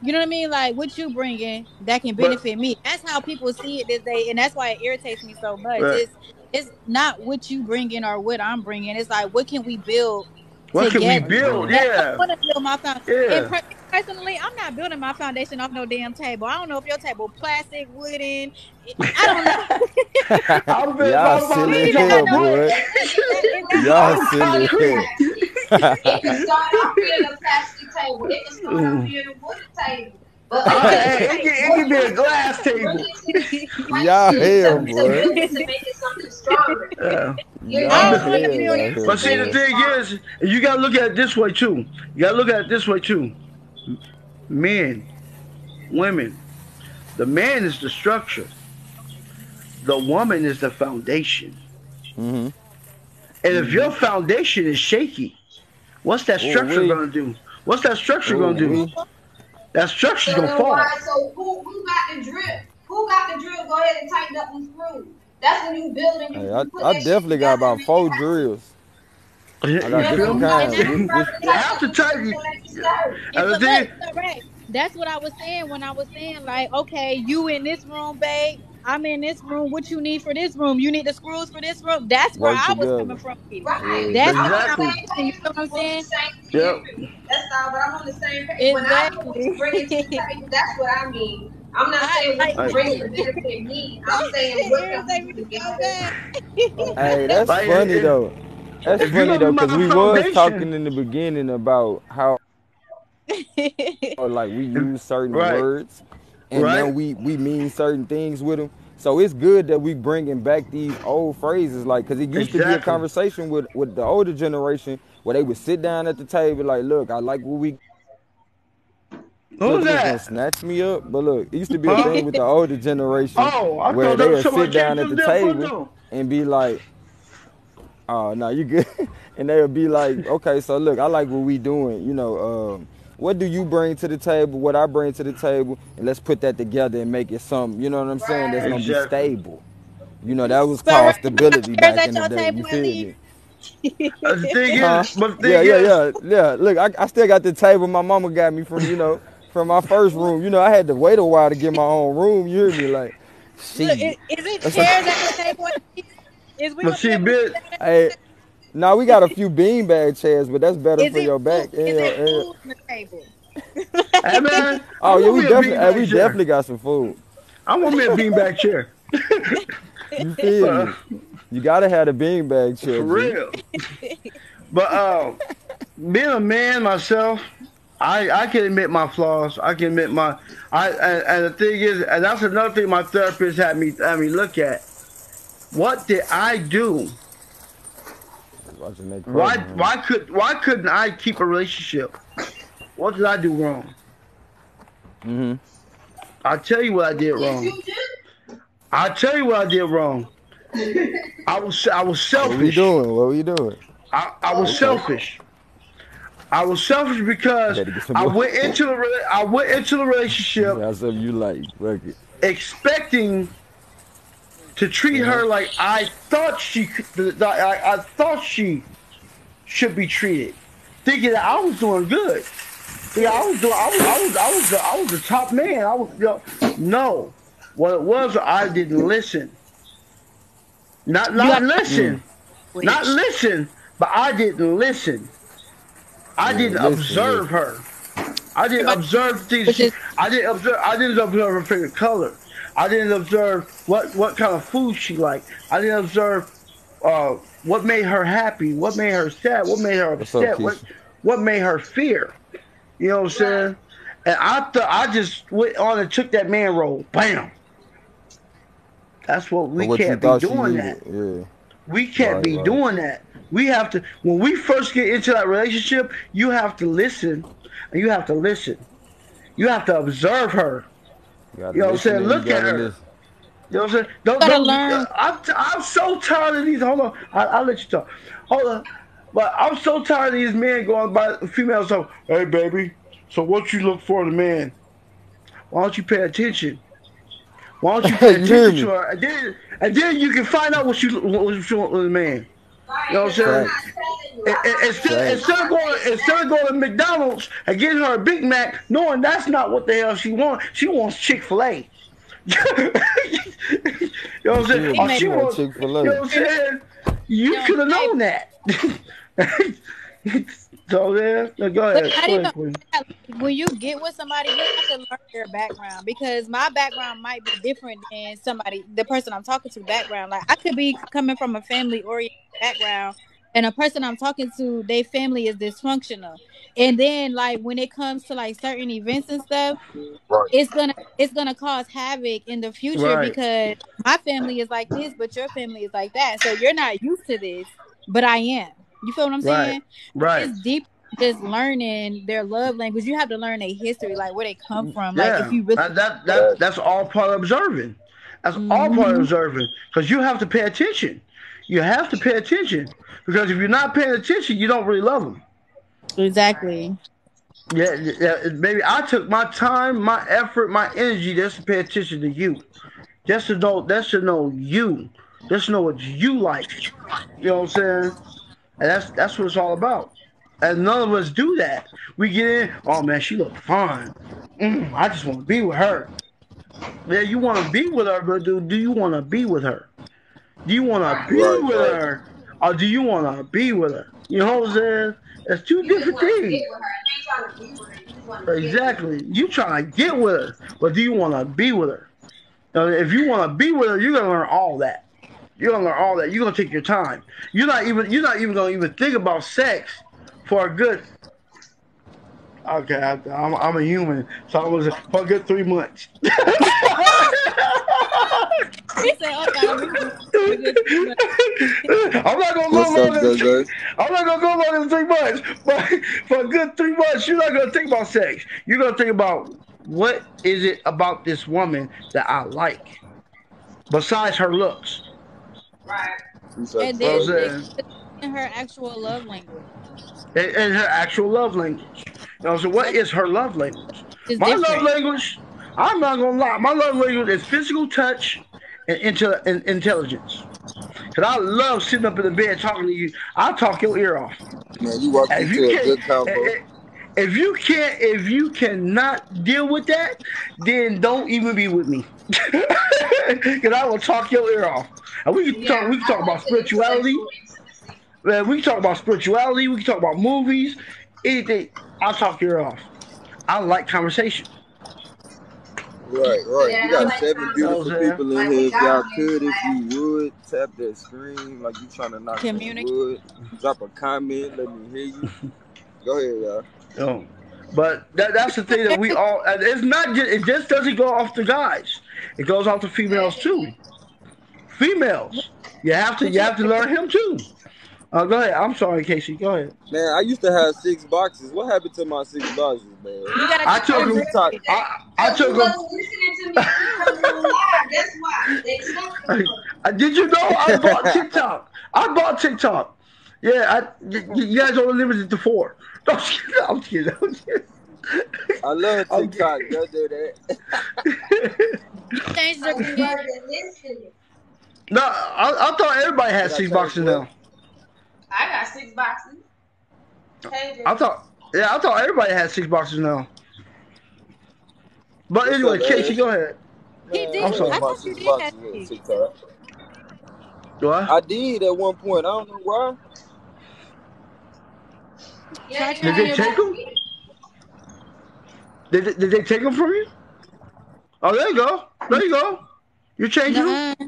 You know what I mean? Like what you bringing that can But benefit me. That's how people see it this day, and that's why it irritates me so much. right. It's it's not what you bringing or what I'm bringing. It's like what can we build what can we together? build? And I want to build my foundation. Yeah. And per- personally, I'm not building my foundation off no damn table. I don't know if your table plastic, wooden. I don't know. I'm building Y'all my silly foundation hell, off know. boy. Is that Y'all what It's you silly as started hell. off plastic. It can start off being a plastic table. It can start off being a wooden table. But Uh, hey, it can, it can be a glass table. it to the like Y'all to, hell, to, to boy. build to make it something stronger. Yeah. You Y'all I don't want to you hell build out it. here, But see, the thing is, you gotta look at it this way too. You gotta look at it this way too. Men, women, the man is the structure. The woman is the foundation. Mm-hmm. And if your foundation is shaky, what's that structure wee. gonna do? What's that structure Ooh gonna do? wee. That structure's So gonna then fall. why? So who who got the drip? Who got the drip? Go ahead and tighten up the screws. That's when you building. You, Hey, I, I definitely got about four drills. I You got feel different me? kinds. And Which, which, You have to tell you. And And the look, right. That's what I was saying when I was saying like, okay, you in this room, babe. I'm in this room. What you need for this room? You need the screws for this room. That's where work I was coming from. Right. That's I'm what I'm the Exactly. same saying. You know what I'm I'm on the saying? Yep. That's all, but I'm on the same page. When I know what Exactly. you bring it to the table, that's what I mean. I'm not saying like what you Like, bring to me. I'm saying what can irritate we me do together? hey, that's funny though. That's if funny though, cause we was talking in the beginning about how or like we use certain right, words, and now right, we we mean certain things with them. So it's good that we bringing back these old phrases, like, cause it used to be a conversation with with the older generation where they would sit down at the table, like, look, I like what we Who's look, gonna that? snatch me up. But look, it used to be a thing with the older generation Oh, I where thought that was they'll sit down at the the damn front table door. and be like, oh no, you good. and they'll be like, okay, so look, I like what we doing. You know, um, what do you bring to the table? What I bring to the table, and let's put that together and make it something. You know what I'm saying? That's gonna be stable. You know, that was called right, stability chairs back in the day. You feel me? Uh, the thing Huh? is, but the Yeah, thing yeah, is, yeah, yeah. Look, I, I still got the table my mama got me from, you know, from my first room. You know, I had to wait a while to get my own room. You hear me? Like, Look, is, is it chairs like, at your table? At least? Is we but gonna be see, able to bitch, sit down at hey, now we got a few beanbag chairs, but that's better Is for it your food? back and Is your, it and food on the table? hey man, Oh yeah, we definitely, hey, we chair. definitely got some food. I want me a beanbag chair. You feel Uh, me? You gotta have a beanbag for chair, G. real. But uh, being a man myself, I I can admit my flaws. I can admit my I and, and the thing is, and that's another thing my therapist had me had me look at. What did I do? Why why could why couldn't I keep a relationship? What did I do wrong? Mm-hmm. I'll tell you what I did Yes, wrong. you do. I'll tell you what I did wrong. I was I was selfish. What we selfish. doing? What we doing? I, I was Okay. selfish. I was selfish because Better get some I went into the re- I went into the relationship That's something you like. Expecting to treat Uh-huh. her like I thought she I, I thought she should be treated, thinking that I was doing good. Yeah, I was doing. I was. I was. I was. The, I was the top man. I was. You know, no, what it was, I didn't listen. Not not got listen. which Not listen, but I didn't listen. I Yeah, didn't listen, observe her. I didn't observe things. I didn't observe. I didn't observe her favorite color. I didn't observe what what kind of food she liked. I didn't observe uh, what made her happy, what made her sad, what made her What's up, upset, what what made her fear. You know what I'm saying? And I thought I just went on and took that man role. Bam. That's what we what can't be doing. That. Yeah. we can't Right, be right. doing that. We have to when we first get into that relationship, you have to listen and you have to listen. You have to observe her. You You know what I'm saying? Look at gotta her. listen. You know what I'm saying? Don't, gotta don't, learn. Uh, I'm, I'm so tired of these. Hold on. I, I'll let you talk. Hold on. But I'm so tired of these men going by females. So, hey, baby, so what you look for in a man? Why don't you pay attention? Why don't you pay attention to her? And then, and then you can find out what you what you want with a man. Right, You know what I'm saying? not telling you. And- I'm and- not Instead, telling you. instead of going, instead of going to McDonald's and getting her a Big Mac, knowing that's not what the hell she wants, she wants Chick Fil A. you know what I'm saying? She Or she wants, Chick Fil you know A. what I'm saying? You You know, could have known that. so there, no, go ahead, go ahead, know when you get with somebody, you have to learn their background because my background might be different than somebody, the person I'm talking to background. Like I could be coming from a family oriented background, and a person I'm talking to, their family is dysfunctional. And then like when it comes to like certain events and stuff, Right. it's gonna it's gonna cause havoc in the future Right, because my family is like this, but your family is like that. So you're not used to this, but I am. You feel what I'm right, saying? right. it's deep just learning their love language. You have to learn their history, like where they come from. Like if Yeah, you really that, that, that that's all part of observing. That's all part of Mhm. observing because you have to pay attention. You have to pay attention because if you're not paying attention, you don't really love them. Exactly. Yeah, yeah, maybe I took my time, my effort, my energy just to pay attention to you, just to know, just to know you, just to know what you like. You know what I'm saying? And that's that's what it's all about. And none of us do that. We get in, oh man, she look fine. Mm, I just want to be with her. Yeah, you want to be with her, but do, do you want to be with her? Do you want to be Right, with right. her, or do you want to be with her? You know what I'm saying? It's two You different things. get with her. You ain't trying to be with her. You just want to Exactly. You trying to get with her, but do you want to be with her? Now, if you want to be with her, you're gonna learn all that. You're gonna learn all that. You're gonna take your time. You're not even. You're not even gonna even think about sex for a good. Okay, I, I'm, I'm a human, so I was for a good three months. He said, "Oh God, we can- I'm not gonna go What's up, longer than JJ? I'm not gonna go longer than three months, but for a good three months, you're not gonna think about sex. You're gonna think about what is it about this woman that I like, besides her looks. Right. Appreciate and you, then Well bro. said. in her actual love language And, and her actual love language. You know, so what is her love language? is My love language, I'm not gonna lie, my love language is physical touch and, inte- and intelligence. Cause I love sitting up in the bed talking to you. I'll talk your ear off. Man, you walked If into you a can't, good eh, eh, combo. If you can't, if you cannot deal with that, then don't even be with me. Cause I will talk your ear off. And we can talk. We can talk about spirituality. Man, we can talk about spirituality. We can talk about movies. Anything. I'll talk your ear off. I like conversation. Right, right. Yeah, you got I like seven beautiful Like people in we here. If y'all could, if you would, tap that screen like you trying to knock on Communicate. wood. Drop a comment. Let me hear you. Go ahead, y'all. You know, but that, that's the thing that we all. And it's not just. It just doesn't go off the guys. It goes off the females too. Females. You have to. You have to learn him too. Uh, go ahead. I'm sorry, Casey. Go ahead. Man, I used to have six boxes. What happened to my six boxes, man? You I took On him. I, I took him. wasn't listening to me because you were live. That's why. They took you. Uh, Did you know I bought TikTok? I bought TikTok. Yeah, I, y- y- you guys only limited to four. No, I'm kidding. I'm kidding. I love TikTok. kidding. Don't do that. change So the you wasn't listening. No, I, I thought everybody had six boxes now. I got six boxes. Change it. I thought, yeah, I thought everybody had six boxes now. But What's anyway, up, Casey, man? go ahead. He did. I I'm sorry. I thought you did boxes have six. What? I did at one point. I don't know why. Yeah, Did they your take 'em? boxes. Did, they- did they take them from you? Oh, there you go. There you go. You're changing them. Nah,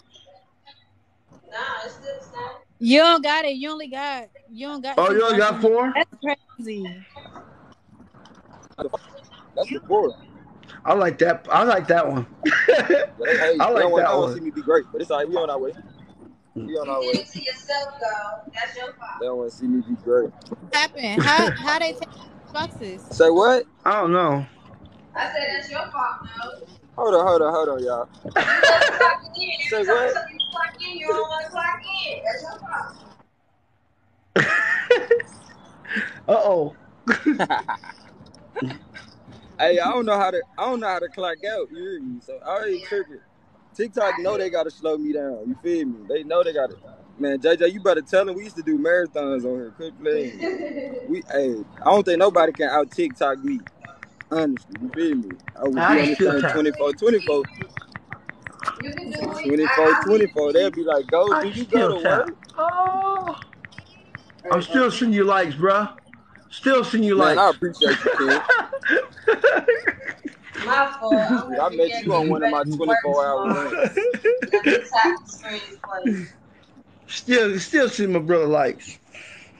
it's still the. You don't got it. You only got. You don't got. Oh, six you only got four? That's crazy. That's the four. I like that. I like that one. Hey, I like don't that they don't one. see me be great. But it's all right. We on our way. We on our You did way. it to yourself, though. That's your fault. They don't want to see me be great. What happened? How how they take boxes? Say what? I don't know. I said that's your fault, no. Hold on, hold on, hold on, y'all. You wasn't clocking in. Say what? you clock in, you don't want to clock in. That's your fault. uh oh. Hey, I don't know how to. I don't know how to clock out. You hear me? So I ain't tripping. TikTok know they gotta slow me down. You feel me? They know they gotta. Man, JJ, you better tell them we used to do marathons on here. Quit playing. We, hey, I don't think nobody can out TikTok me. Honestly, you feel me? I would be I on the still same try. 24, 24, You can do 24, I, I 24. They'll be like, go, do you go to tap. work? Oh. I'm still sending you likes, bruh. Still sending you Man, I appreciate you, kid. My fault. I'm I met you on one of my 24 hour runs. Let me tap the screen for you. still, still sending my brother likes.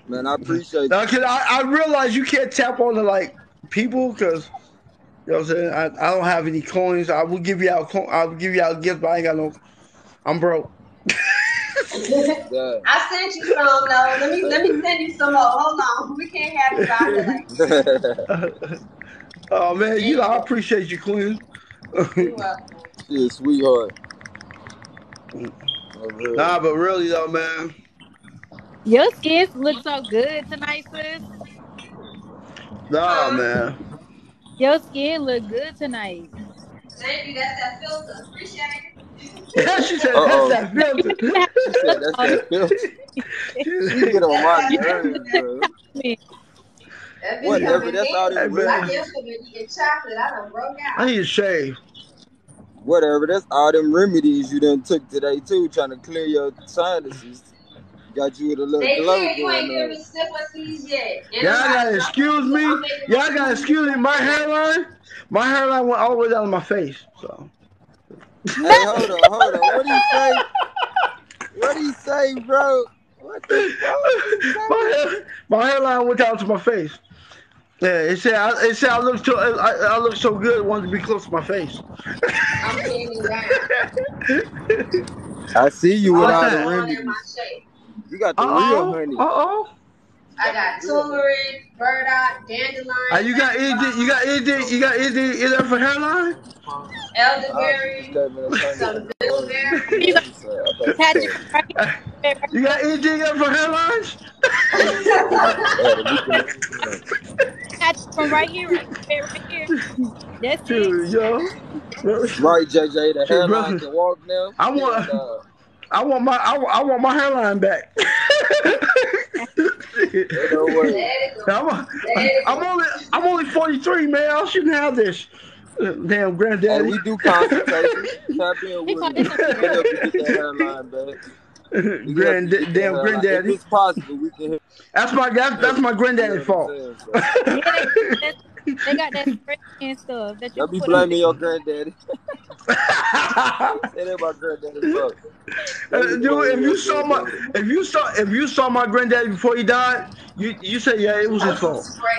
Man, I appreciate you. Now, cause I, I realize you can't tap on the like people because you know what I'm saying. I, I don't have any coins. I will give you out. Co- I will give you out gifts, but I ain't got no. I'm broke. Yeah. I sent you some though. Let me let me send you some more. Hold on. We can't have you out like oh man, you know I appreciate you, Queen. you welcome. Shit, sweetheart. Nah, but really though, man. Your skin looks so good tonight, sis. Nah, man. Your skin look good tonight. Thank you. That's that filter. Appreciate it. she said Uh-oh. that's that filter. She said that's that filter. She get on my nerves, bro. That bitch Whatever, that's all Hey, them man. I remedies. just been eating chocolate. I done broke I need to shave. Whatever, that's all them remedies you done took today too, trying to clear your sinuses. Got you with a little They glow said you ain't going give on. me sympathies yet. And Y'all gotta excuse me. I'm Y'all gotta own excuse me. My hairline, my hairline went all the way down to my face. So Hey, hold on, hold on. What do you say? What do you say, bro? What the fuck? What you say? my hair, my hairline went down to my face. Yeah, it said I, it said I look so I, I look so good. It wanted to be close to my face. I'm panning down. I see you with What's all that? the I'm in remedies. my shape. You got the Uh real oh. honey. Uh oh. I got turmeric, burdock, dandelion, Uh, you got anything? You got anything? You got anything in there for hairline? elderberry, some bilberry. You got Patrick right here. Right You got anything in for hairlines? Patrick from right here, right here, right here. That's it. Yo. Right, JJ, the hairline can walk now. I want- And, uh, I want my I, want- I want my hairline back. ain't no way. Let it go. I'm, I'm only I'm only 43, man. I shouldn't have this. Damn Hey, granddaddy. Oh, we do consultations. Tap in with called me. this We can help you get that hairline back. We Grand, you get that damn hairline. If granddaddy. it's possible, we can That's my that's, that's my you. granddaddy's fault. Know what I'm saying? So, Yeah, they, they got that spray and stuff that you Don't be can put blaming your granddaddy. Say that about granddaddy's fault. Uh, dude, if you saw my granddaddy. if you saw if you saw my granddaddy before he died, you you say yeah, it was his fault.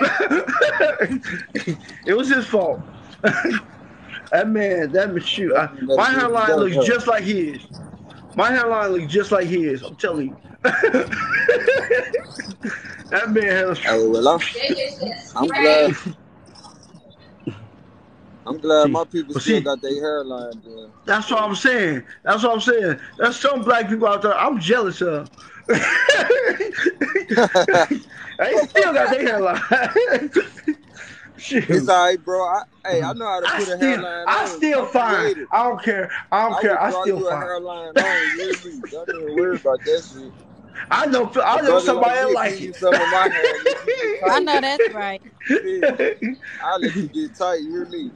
it was his fault. that man, that man, shoot, I, my hairline looks just like his. My hairline looks just like his. I'm telling you. that man has. Hey, well, I'm, They I'm glad. I'm glad my people still see- got their hairline done. That's what I'm saying. That's what I'm saying. There's some black people out there I'm jealous of. they still got their hairline. Shoot. It's all right, bro. I, hey, I know how to I put a still, hairline I on. still I'm fine. creative. I don't care. I don't I care. I still you a fine. hairline on. You hear me? Don't even worry about that shit. I know. I A know brother somebody me like give you it. some of my hair. Let you get I know that's right. I'll let you get tight. You hear me?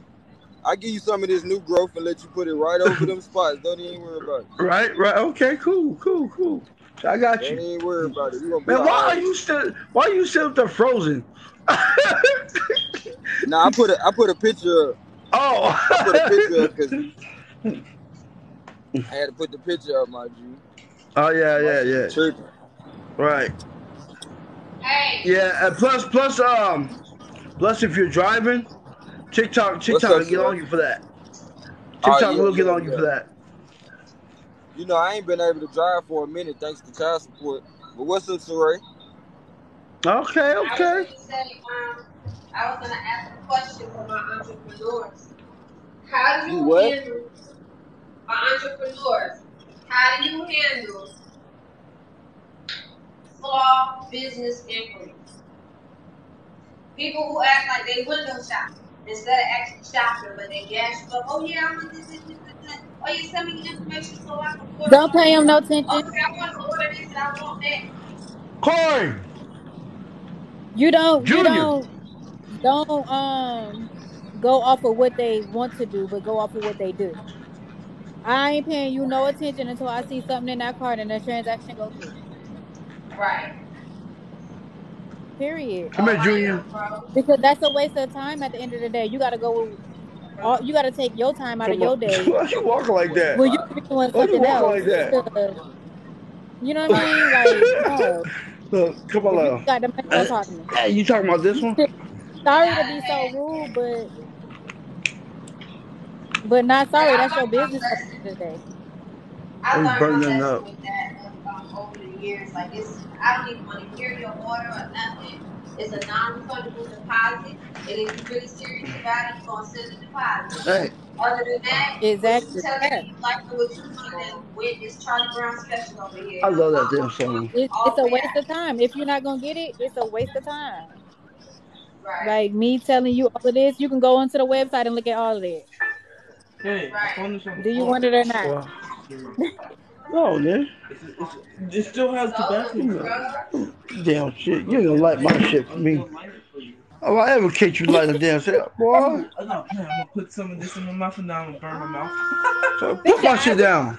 I give you some of this new growth and let you put it right over them spots. Don't even worry about it. right. Right. Okay. Cool. Cool. Cool. I got Don't you. even worry about it. You gonna Man, all why are you still? Why are you still up there frozen? Nah, I put a I put a picture up. oh. I put a picture up because I had to put the picture up, my G. oh yeah. My Yeah. Yeah. Tripping. Right. Hey, Yeah, and plus, plus, um, plus, if you're driving, TikTok, TikTok up, will get sir? on you for that. TikTok yeah, will get yeah, on you yeah. for that. You know, I ain't been able to drive for a minute thanks to child support. But what's up, Saray? Okay, okay. gonna say, um, I was gonna ask a question for my entrepreneurs. How do You you what? handle my entrepreneurs? How do you handle small business inquiries? People who act like they window shopping instead of actually shopping, but they gas you up. Oh yeah, I want this, this, this, this, this. Oh, you send me the information so I can order. Don't pay him no attention. Okay, I want to order this and I want that. Corey, You don't. You Junior. don't. Don't um go off of what they want to do, but go off of what they do. I ain't paying you no attention until I see something in that card and the transaction go through. Right. Period. come here, Junior. Because that's a waste of time. At the end of the day, you gotta go. All, you gotta take your time out of your day Why you walking like that? where you could be doing Why you something walking else. like that? you know what I mean? Like, no. Look, come on, you love. got the money, don't talk to me. Hey, you talking about this one? Sorry to be so rude, but but not sorry. And That's your business at the lesson. end of the day. I I'm burning up. that over the years. Like it's, I don't even want to hear your order or nothing. It's a non-refundable deposit, and if you're really serious about it, you're gonna send the deposit. Hey, Other than that, Exactly. what you telling me, like what you doing, and when it's Charlie Brown special over here. I love that damn song. It's it's a waste of time. If you're not gonna get it, it's a waste of time. Right. Like me telling you all of this, you can go onto the website and look at all of it. Hey, phone is on the Do you want it or not? Well, no, man. It's, it's, it still has the battery. Damn shit. You ain't gonna like my shit for me. Oh, I ever catch you like a damn shit, boy. I got man, I'm gonna put some of this in my mouth and now I'm gonna burn my mouth. So put my shit down.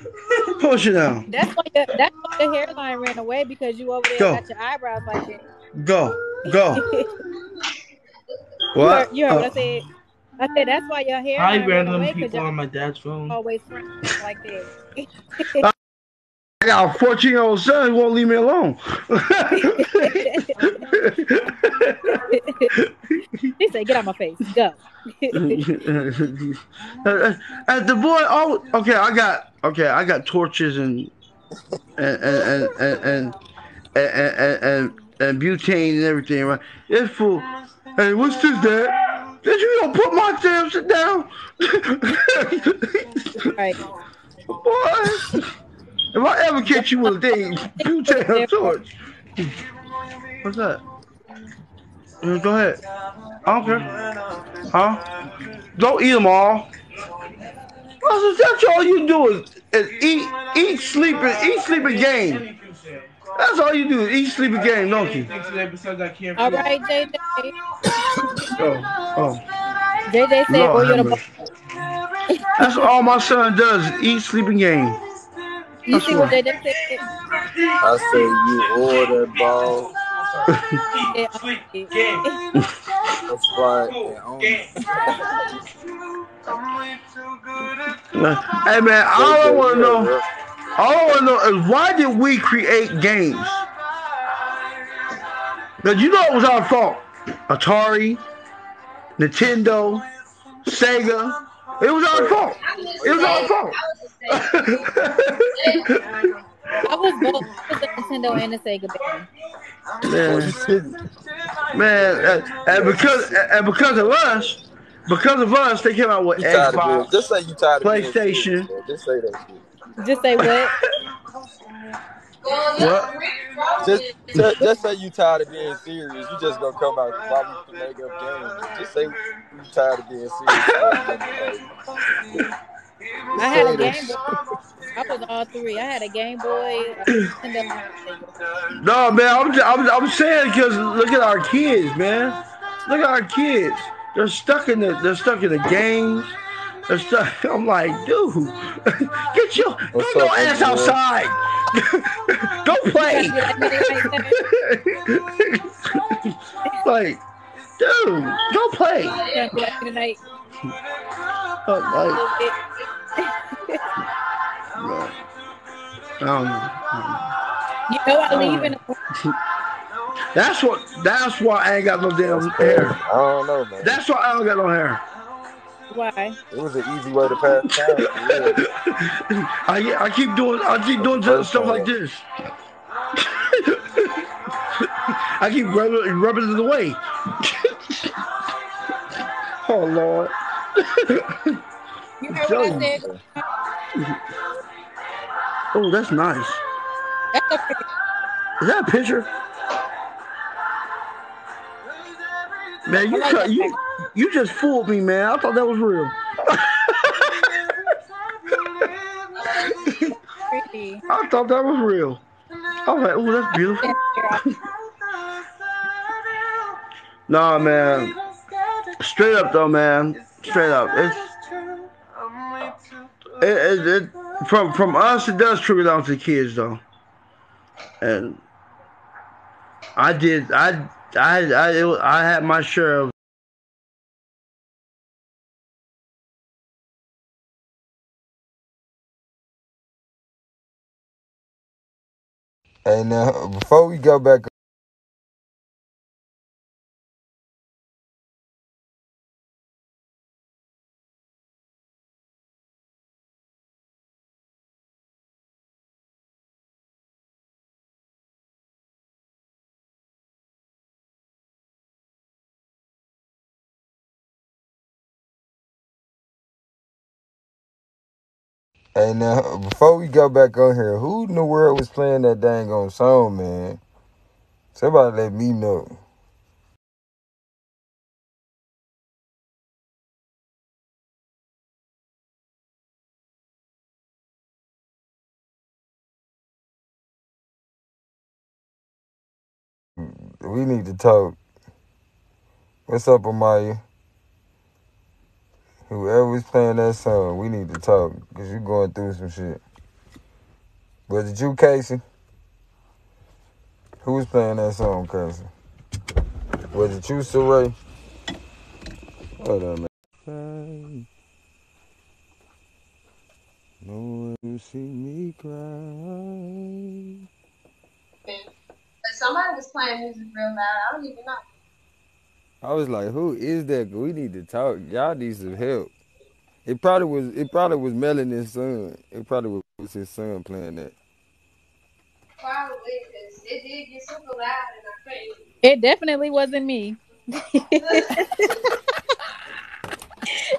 Put my shit down. That's why your, that's why the hairline ran away because you over there Go. got your eyebrows like that. Go. Go. you What? heard, you heard what I Uh, said? I said that's why your Hi, hairline ran random away people on my dad's phone. always like that. I got a 14 year old son who won't leave me alone. he said, "Get out my face, go." and the boy, oh, okay, I got, okay, I got torches and and and and and and and, and, and, butane and everything. Right? This fool, hey, what's this, Dad? Did you gonna put my damn shit down? Right. Boy, if I ever catch you with a thing, butane torch. What's that? Go ahead. I don't care. Huh? Don't eat them all. Russell, that's all you do is, is eat, eat, sleep, and eat, sleep, and game. That's all you do is eat, sleep, and game, don't you? Things today besides I can't All feel- right, JJ. Oh, oh. JJ said, Lord "Oh, you're the mercy. That's all my son does: eat, sleep, and game. You see what JJ said? I say you order ball, Yeah, Sleep, yeah. game, a spot, and own. Hey man, all I want to know, all I want to know is why did we create games? Because you know it was our fault. Atari, Nintendo, Sega. It was our fault. It was our fault. I was both I was a Nintendo and a Sega baby. man, oh, man, and, and because and because of us, because of us, they came out with You tired of Xbox. just say you tired of being PlayStation. serious, man. Just say that shit. Just say what? What? Just, just, just say you tired of being serious. You just gonna come out while we make up games. Just say you tired of being serious. I had a Game Boy. I was all three. I had a Game Boy, a Nintendo, and a Sega. No, man, I'm just, I'm, I'm saying because look at our kids, man. Look at our kids. They're stuck in the they're stuck in the games. They're stuck. I'm like, dude, get your What's get your ass outside. Go play. You gotta be like like, dude, go play. You gotta like tonight. Like. I don't know. You know I leave um, in the That's what. That's why I ain't got no damn That's crazy. hair. I don't know, man. That's why I don't got no hair. why? It was an easy way to pass time. Yeah. I I keep doing I keep doing stuff one. like this. I keep rubbing rubbing it away. oh Lord. You heard what I said? Oh, that's nice. That's a Is that a picture? Man, you like you you just fooled me, man. I thought that was real. I thought that was real. I was like, oh, that's beautiful. Nah, man. Straight up though, man. Straight up. It's it, it, it from from us it does trickle down to the kids though. And I did I I I it, I had my share of Hey, uh, now before we go back Hey, uh, now, before we go back on here, who in the world was playing that dang on song, man? Somebody let me know. We need to talk. What's up, Amaya? Whoever's playing that song, we need to talk because you're going through some shit. Was it you, Casey? Who was playing that song, Casey? Was it you, Saray? Hold on, man. No one see me cry. Somebody was playing music real loud. I don't even know. I was like, "Who is that? We need to talk. Y'all need some help." It probably was. It probably was Melanin's son. It probably was his son playing that. Probably because it did get super loud and I couldn't. It definitely wasn't me.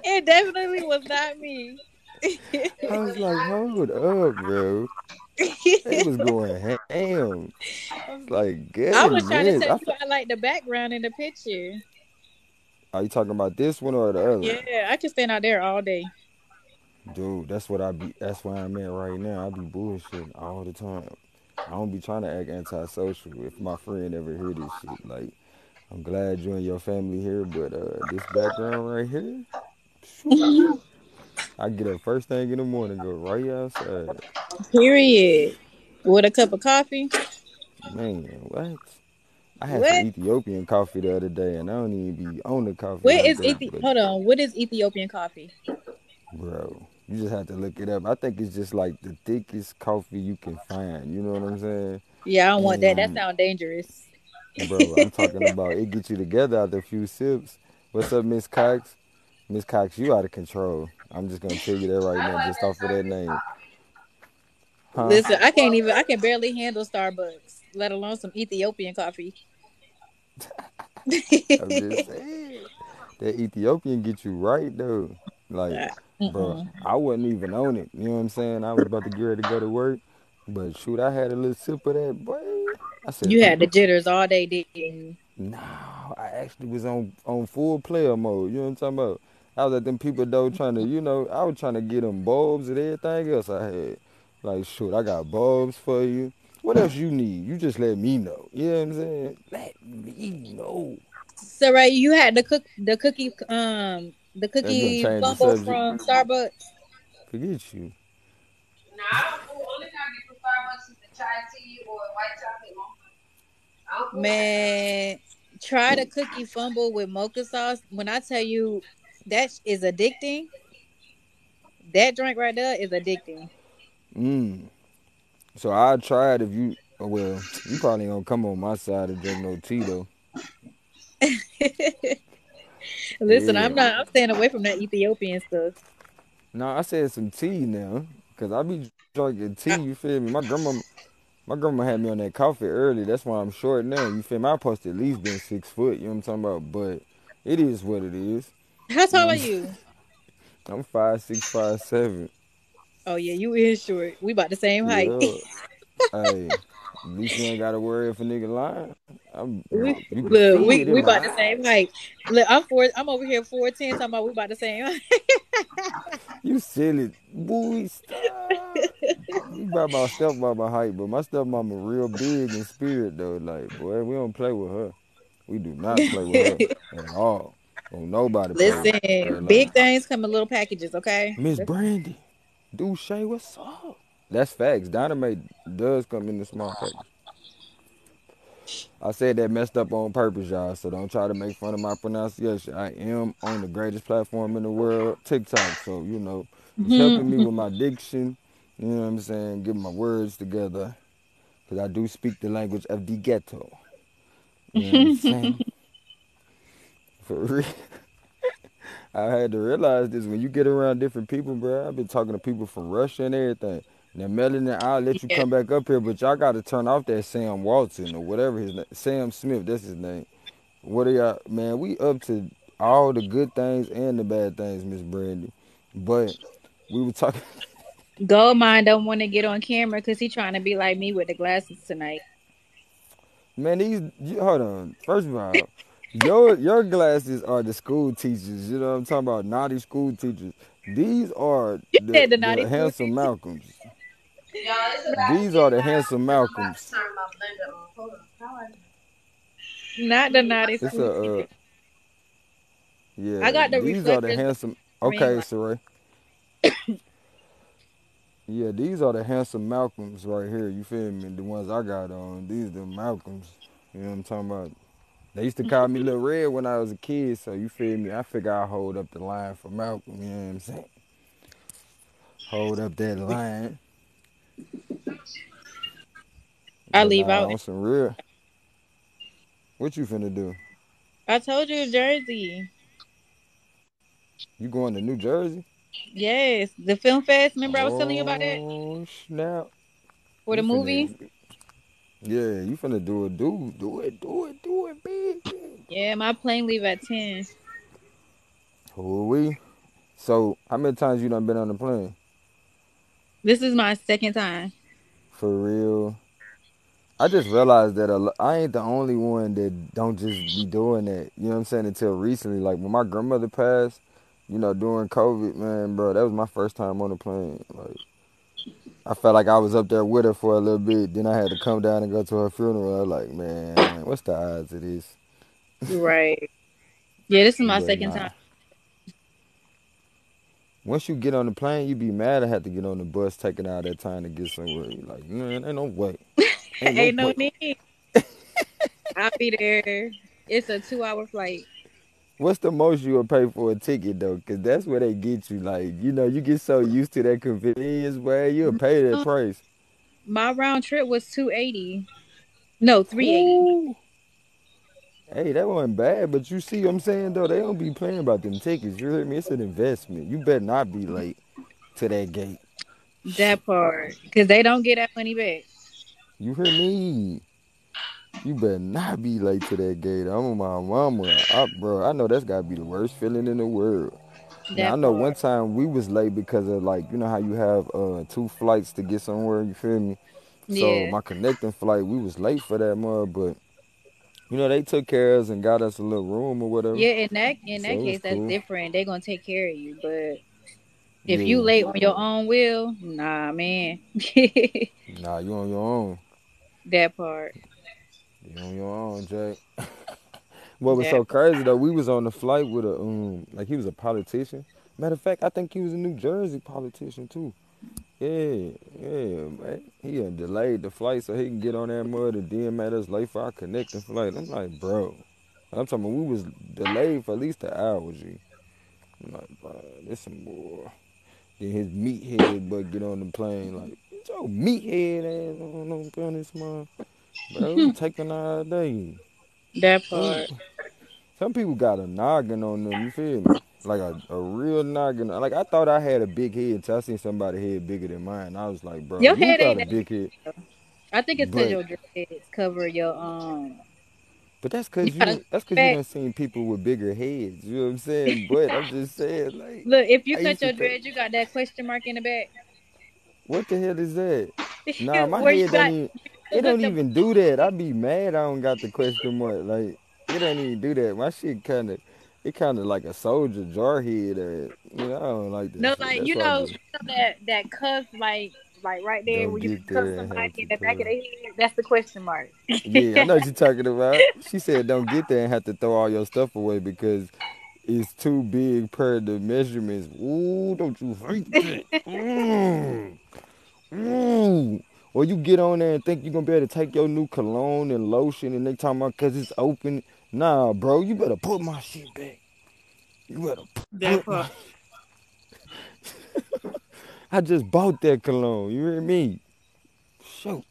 it definitely was not me. I was like, "Hold up, bro." it was going ham. I was like, "Goodness." I was trying to I tell fe- you I like the background in the picture. Are you talking about this one or the other? Yeah, I can stand out there all day. Dude, that's what I be. That's where I'm at right now. I be bullshitting all the time. I don't be trying to act antisocial. If my friend ever hear this shit, like, I'm glad you and your family here, but uh, this background right here, I get up first thing in the morning, go right outside. Period. With a cup of coffee. Man, what? I had What? some Ethiopian coffee the other day, and I don't even be on the coffee What like is that, Ethi- but hold on? What is Ethiopian coffee? bro, you just have to look it up. I think it's just like the thickest coffee you can find. You know what I'm saying? Yeah, I don't want that. That And sounds dangerous. bro, I'm talking about it gets you together after a few sips. What's up, Miss Cox? Miss Cox, you out of control. I'm just gonna tell you that right now, just off of that name. Huh? Listen, I can't even. I can barely handle Starbucks, let alone some Ethiopian coffee. I'm just saying. That Ethiopian get you right though. Like, bro, Mm-mm. I wasn't even on it. You know what I'm saying? I was about to get ready to go to work. But shoot, I had a little sip of that, boy. I said, You had the jitters all day, didn't you? No, I actually was on on full player mode. You know what I'm talking about? I was at them people though trying to, you know, I was trying to get them bulbs and everything else I had. Like, shoot, I got bulbs for you. What else you need? You just let me know. You know what I'm saying? Let me know. So, right, you had the cook, the cookie, um, the cookie change the fumble from Starbucks. Forget you. Nah, I don't fool. Only thing I get from Starbucks is the chai tea or white chocolate mocha. I don't fool. Man, try the cookie fumble with mocha sauce. When I tell you that is addicting, that drink right there is addicting. Mm. So I tried if you oh, well, you probably gonna come on my side and drink no tea though. Listen, Yeah. I'm not. I'm staying away from that Ethiopian stuff. No, I said some tea now. Cause I be drinking tea, you feel me? My grandma my grandma had me on that coffee early. That's why I'm short now. You feel me? I to at least been six foot, you know what I'm talking about? But it is what it is. How tall are you? I'm five six, five seven. Oh yeah, you is short. We about the same height. Yeah. hey, at least you ain't gotta worry if a nigga lying. I'm We, look, we we about the same height. Look, I'm four. I'm over here four ten. Talking about we about the same. height. You silly boy, stop. You about my stepmama height, but my stepmama real big in spirit though. Like, boy, we don't play with her. We do not play with her at all. Don't nobody play with her. Listen, big things come in little packages. Okay. Miss Brandy, Duche, what's up? That's facts. Dynamite does come in the small package. I said that messed up on purpose, y'all. So don't try to make fun of my pronunciation. I am on the greatest platform in the world, TikTok. So you know, it's mm-hmm. helping me with my diction. You know what I'm saying? Getting my words together, because I do speak the language of the ghetto. You know what I'm saying? For real. I had to realize this when you get around different people, bro. I've been talking to people from Russia and everything. Now, Melanin, I'll let you come back up here, but y'all got to turn off that Sam Walton or whatever his name. Sam Smith, that's his name. What are y'all, man? We up to all the good things and the bad things, Miss Brandy. But we were talking. Goldmine don't want to get on camera because he trying to be like me with the glasses tonight. Man, these you, hold on. First of all, your your glasses are the school teachers. You know what I'm talking about? Naughty school teachers. These are the, said the the naughty school handsome teachers. Malcolms. Y'all, These are the loud. handsome I'm Malcolms. to turn my blender on. Hold on. How I do? Not the not It's a uh, yeah. I got the These are the handsome. I Okay, like, Saray. Yeah, these are the handsome Malcolms right here. You feel me? The ones I got on. These the Malcolms. You know what I'm talking about? They used to call me Lil Red when I was a kid, so you feel me? I figure I'll hold up the line for Malcolm. You know what I'm saying? Hold up that line. I But leave nah, out. on some real. What you finna do? I told you Jersey. You going to New Jersey? Yes, the film fest. Remember I was telling you about that Oh snap! for the You movie. finna, yeah, you finna do it, do, do it, do it, do it, big. Yeah, my plane leave at ten. Who are we? So, how many times you done been on the plane? This is my second time. For real? I just realized that a I ain't the only one that don't just be doing that. You know what I'm saying? Until recently, like when my grandmother passed, you know, during COVID, man, bro, that was my first time on the plane. Like, I felt like I was up there with her for a little bit. Then I had to come down and go to her funeral. I was like, man, what's the odds of this? Right. Yeah, this is my second nah. time. Once you get on the plane, you be mad I had to get on the bus taking all that time to get somewhere. You like, man, ain't no way. Ain't Ain't no no need. I'll be there. It's a two hour flight. What's the most you would pay for a ticket though? Cause that's where they get you. Like, you know, you get so used to that convenience, where you'll mm, pay that price. My round trip was two eighty. No, three eighty. Hey, that wasn't bad, but you see what I'm saying though? They don't be playing about them tickets. You hear me? It's an investment. You better not be late to that gate. That part, because they don't get that money back. You hear me? You better not be late to that gate. I'm on my mama. I, bro, I know that's gotta be the worst feeling in the world. Now I know part. one time we was late because of like you know how you have uh two flights to get somewhere. You feel me? So Yeah. my connecting flight, we was late for that mud, but you know they took care of us and got us a little room or whatever. Yeah, in that in So that case, that's different. They're gonna take care of you. But if you late on your own will, nah, man. Nah, you on your own. that part. You on your own, Jay. What was That so crazy though, we was on the flight with a um like he was a politician. Matter of fact, I think he was a New Jersey politician too. Yeah, yeah, man. He had delayed the flight so he can get on that mud and then made us late for our connecting flight. I'm like, bro. I'm talking we was delayed for at least an hour, G. I'm like, bro, this some more. Then his meathead but get on the plane like, "Get your meathead ass on, on, on this man. Bro, we taking all day. that part. Some people got a noggin on them, you feel me? Like a, a real noggin. Like I thought I had a big head until I seen somebody head bigger than mine. I was like, bro, Your you head got ain't a big head. I think it's because your dreads cover your um. but that's You cause you gotta that's cause you done seen people with bigger heads. You know what I'm saying? But I'm just saying, like Look, if you I cut your dreads, you got that question mark in the back. what the hell is that? Nah, my you head don't got you it don't even do that. I'd be mad I don't got the question mark. Like it don't even do that. My shit kinda it kinda like a soldier jar head ass. You know, I don't like that no, shit. like That's you know, that that cuff, like like right there don't where you cuff somebody in the back of their head. That's the question mark. Yeah, I know what you're talking about. She said don't get there and have to throw all your stuff away because it's too big per the measurements. Ooh, don't you hate that? Mm, mm. Or you get on there and think you're gonna be able to take your new cologne and lotion and they talking about cause it's open. Nah, bro, you better put my shit back. You better That put my. I just bought that cologne. You hear me? Shoot.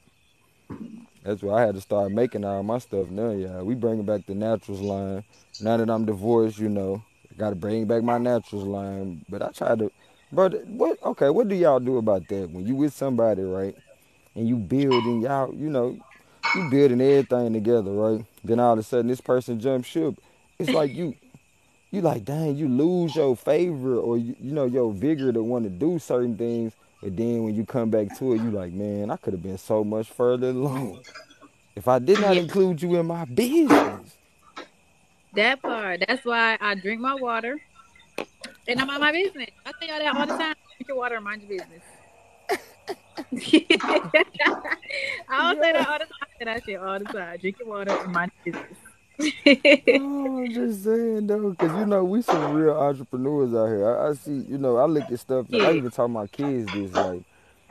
That's why I had to start making all my stuff now, yeah. We bringing back the naturals line. Now that I'm divorced, you know, I gotta bring back my naturals line. But I try to, bro. th- What? Okay, what do y'all do about that when you with somebody, right? And you building y'all, you know, you building everything together, right? Then all of a sudden this person jumps ship. It's like you, you like, dang, you lose your favor or you, you know your vigor to want to do certain things. And then when you come back to it, you like, man, I could have been so much further along if I did not include you in my business. that part. That's why I drink my water and I'm on my business. I tell y'all that all the time. Drink your water and mind your business. I don't say that all the time. I say that shit all the time. Drinking water and mind your business. Oh, I'm just saying though, because you know we some real entrepreneurs out here. I, I see, you know, I look at stuff. I even tell my kids this, like,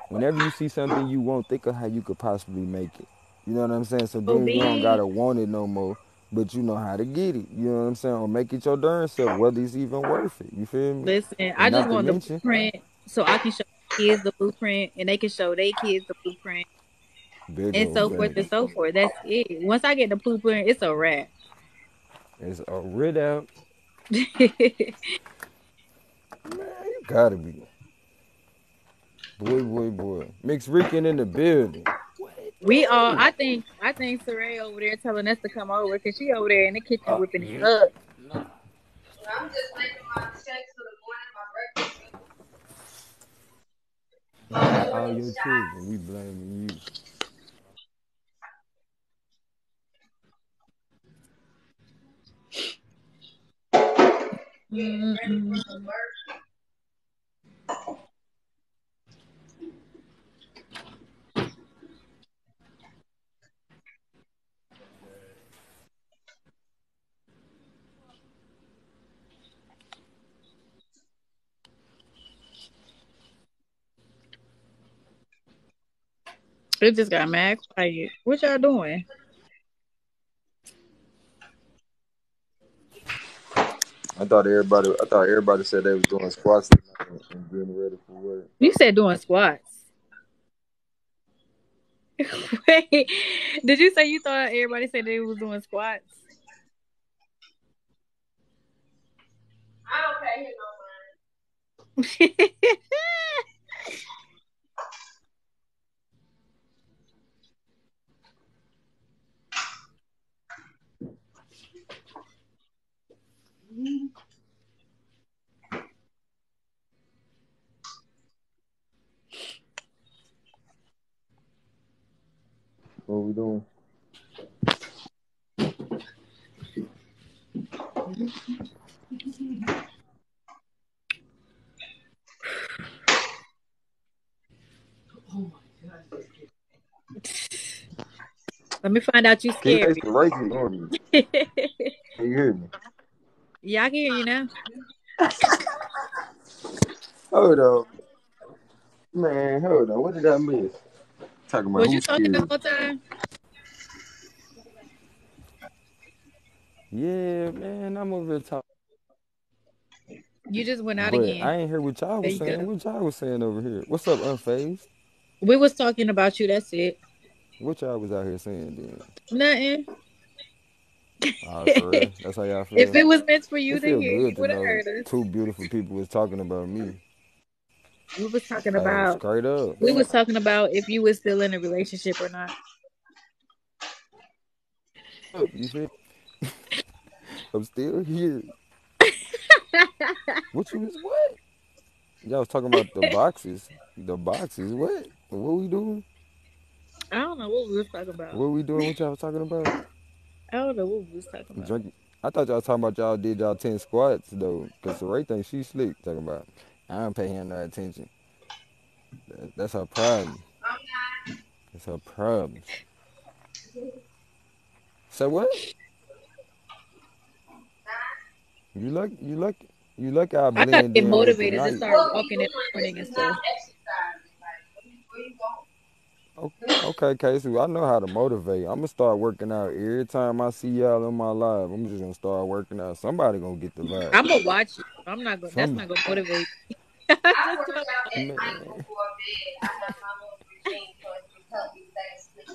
whenever you see something you want, think of how you could possibly make it. You know what I'm saying? So So then you don't gotta want it no more, but you know how to get it. You know what I'm saying? Or make it your darn self, whether it's even worth it. You feel me? Listen, I just not to want the blueprint so I can show kids the blueprint and they can show their kids the blueprint big and old so forth and so forth. That's it. Once I get the blueprint, it's a wrap. It's a rid out. Man, you gotta be. Boy, boy, boy. Mixed Rican in the building. we all, I think, I think Saray over there telling us to come over because she over there in the kitchen Uh, whipping it yeah. up. I'm just making my shakes for the morning, my breakfast. All your children. We blaming you. Mm-mm. It just got mad quiet. What y'all doing? I thought everybody. I thought everybody said they was doing squats and getting ready for work. You said doing squats. Wait, did you say you thought everybody said they was doing squats? I don't pay him no mind. What we doing? Let me find out you Can you scary. taste the racing on me? Can you hear me? Yeah, I can hear you now. Hold on, man. Hold on. What did I miss? Talking about Was you who's talking the whole time? Yeah, man, I'm over here talking. You just went out But again. I ain't hear what y'all was saying. go. What y'all was saying over here? What's up, Unfazed? We was talking about you. That's it. What y'all was out here saying then? Nothing. Real? That's how y'all feel. if it was meant for you It to hear, you would have heard us. two beautiful people was talking about me. We was talking about. straight up. We was talking about if you was still in a relationship or not. You? I'm still here. What you was what? Y'all was talking about the boxes. The boxes. What? What we doing? I don't know what we was talking about. What we doing? What y'all was talking about? I don't know what we was talking about. Drink. I thought y'all was talking about y'all did y'all ten squats though, cause the Ray think she sleep. Talking about. I don't pay him no attention. That, that's her problem. That's her problem. So what? You look. You look. You look. I I gotta get in with the motivated to night. start walking doing? in the morning and stuff. Okay, Casey, I know how to motivate. I'm gonna start working out every time I see y'all in my live. I'm just gonna start working out. Somebody gonna get the vibe. I'm gonna watch you. I'm not gonna. That's not gonna motivate. I work out at night before bed. I have my little routine so it can help me stay asleep.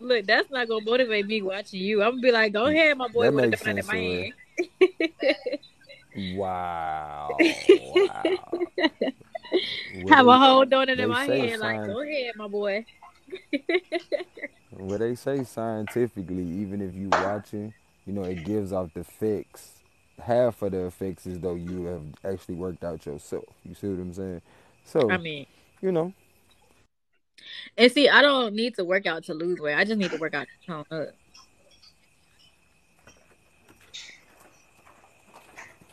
Look, that's not gonna motivate me watching you. I'm gonna be like, go mm, ahead, my boy, That with a makes diamond in sense, my hand. Wow, wow. Have a whole donut in my hand. Like, go ahead, my boy. what they say scientifically, even if you watching, you know, it gives off the fix. Half of the effects is though you have actually worked out yourself. You see what I'm saying? So I mean, you know, and see, I don't need to work out to lose weight. I just need to work out to tone up.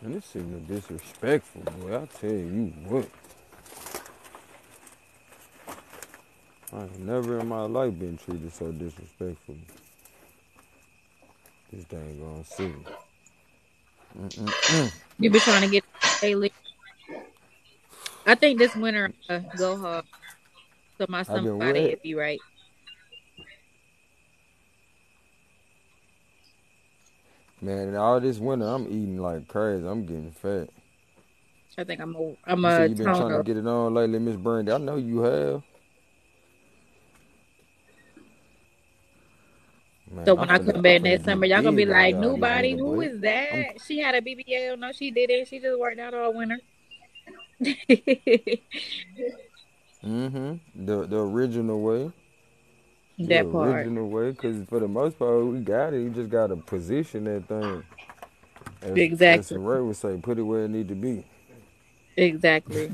and this shit disrespectful, boy. I tell you what. I ain't never in my life been treated so disrespectfully. This thing going see. You be trying to get daily. I think this winter uh, go hard. So my I've been stomach body wet. it be right. Man, and all this winter, I'm eating like crazy. I'm getting fat. I think I'm a I'm You a you been trying to get it on lately, Miss Brandy. I know you have. Man, So when I finna, come back next summer, y'all gonna be like, y'all new body, winter, who is that? I'm She had a BBL. No, she didn't. She just worked out all winter. mm-hmm. The the original way. The that part. original way, because for the most part, we got it. You just gotta position that thing. As as Exactly. Ray would say, put it where it need to be. Exactly.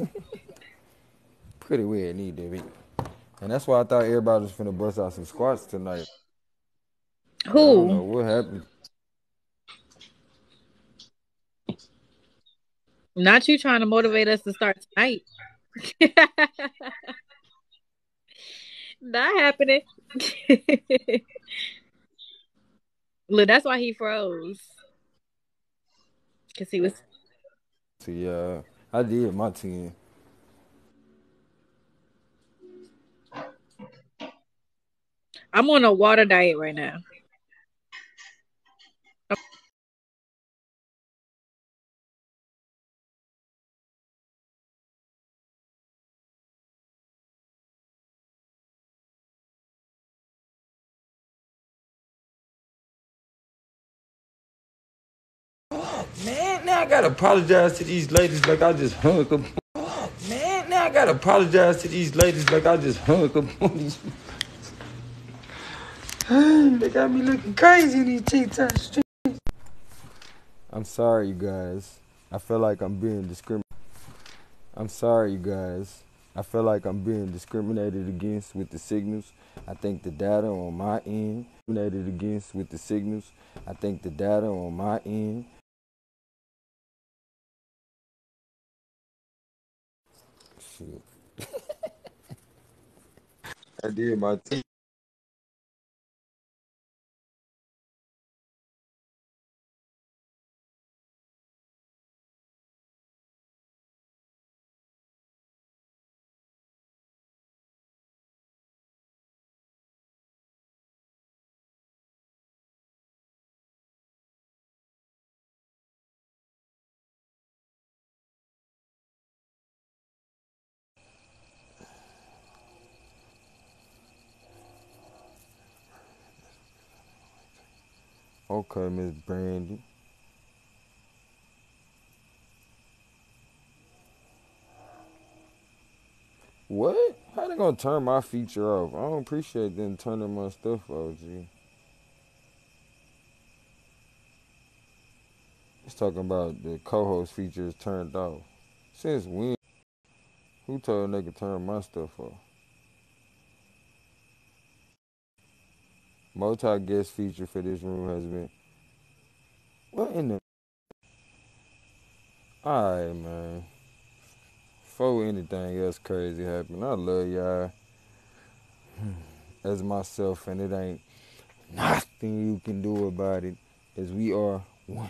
Put it where it need to be. And that's why I thought everybody was finna bust out some squats tonight. But I don't know Who? what happened. Not you trying to motivate us to start tonight. Not happening. Look, that's why he froze. Cause he was See, uh, I did my 10. I'm on a water diet right now. I gotta apologize to these ladies like I just hung up. Man, now I gotta apologize to these ladies like I just hung up on these. they got me looking crazy in these TikTok streets. I'm sorry, you guys. I feel like I'm being discriminated. I'm sorry, you guys. I feel like I'm being discriminated against with the signals. I think the data on my end discriminated against with the signals. I think the data on my end I did my T. Okay, Miss Brandy. What? How they gonna turn my feature off? I don't appreciate them turning my stuff off, G. It's talking about the co-host feature is turned off. Since when? Who told they could turn my stuff off? Multi-guest feature for this room has been. What in the? Alright, man. Before anything else crazy happen, I love y'all as myself, and it ain't nothing you can do about it, as we are one.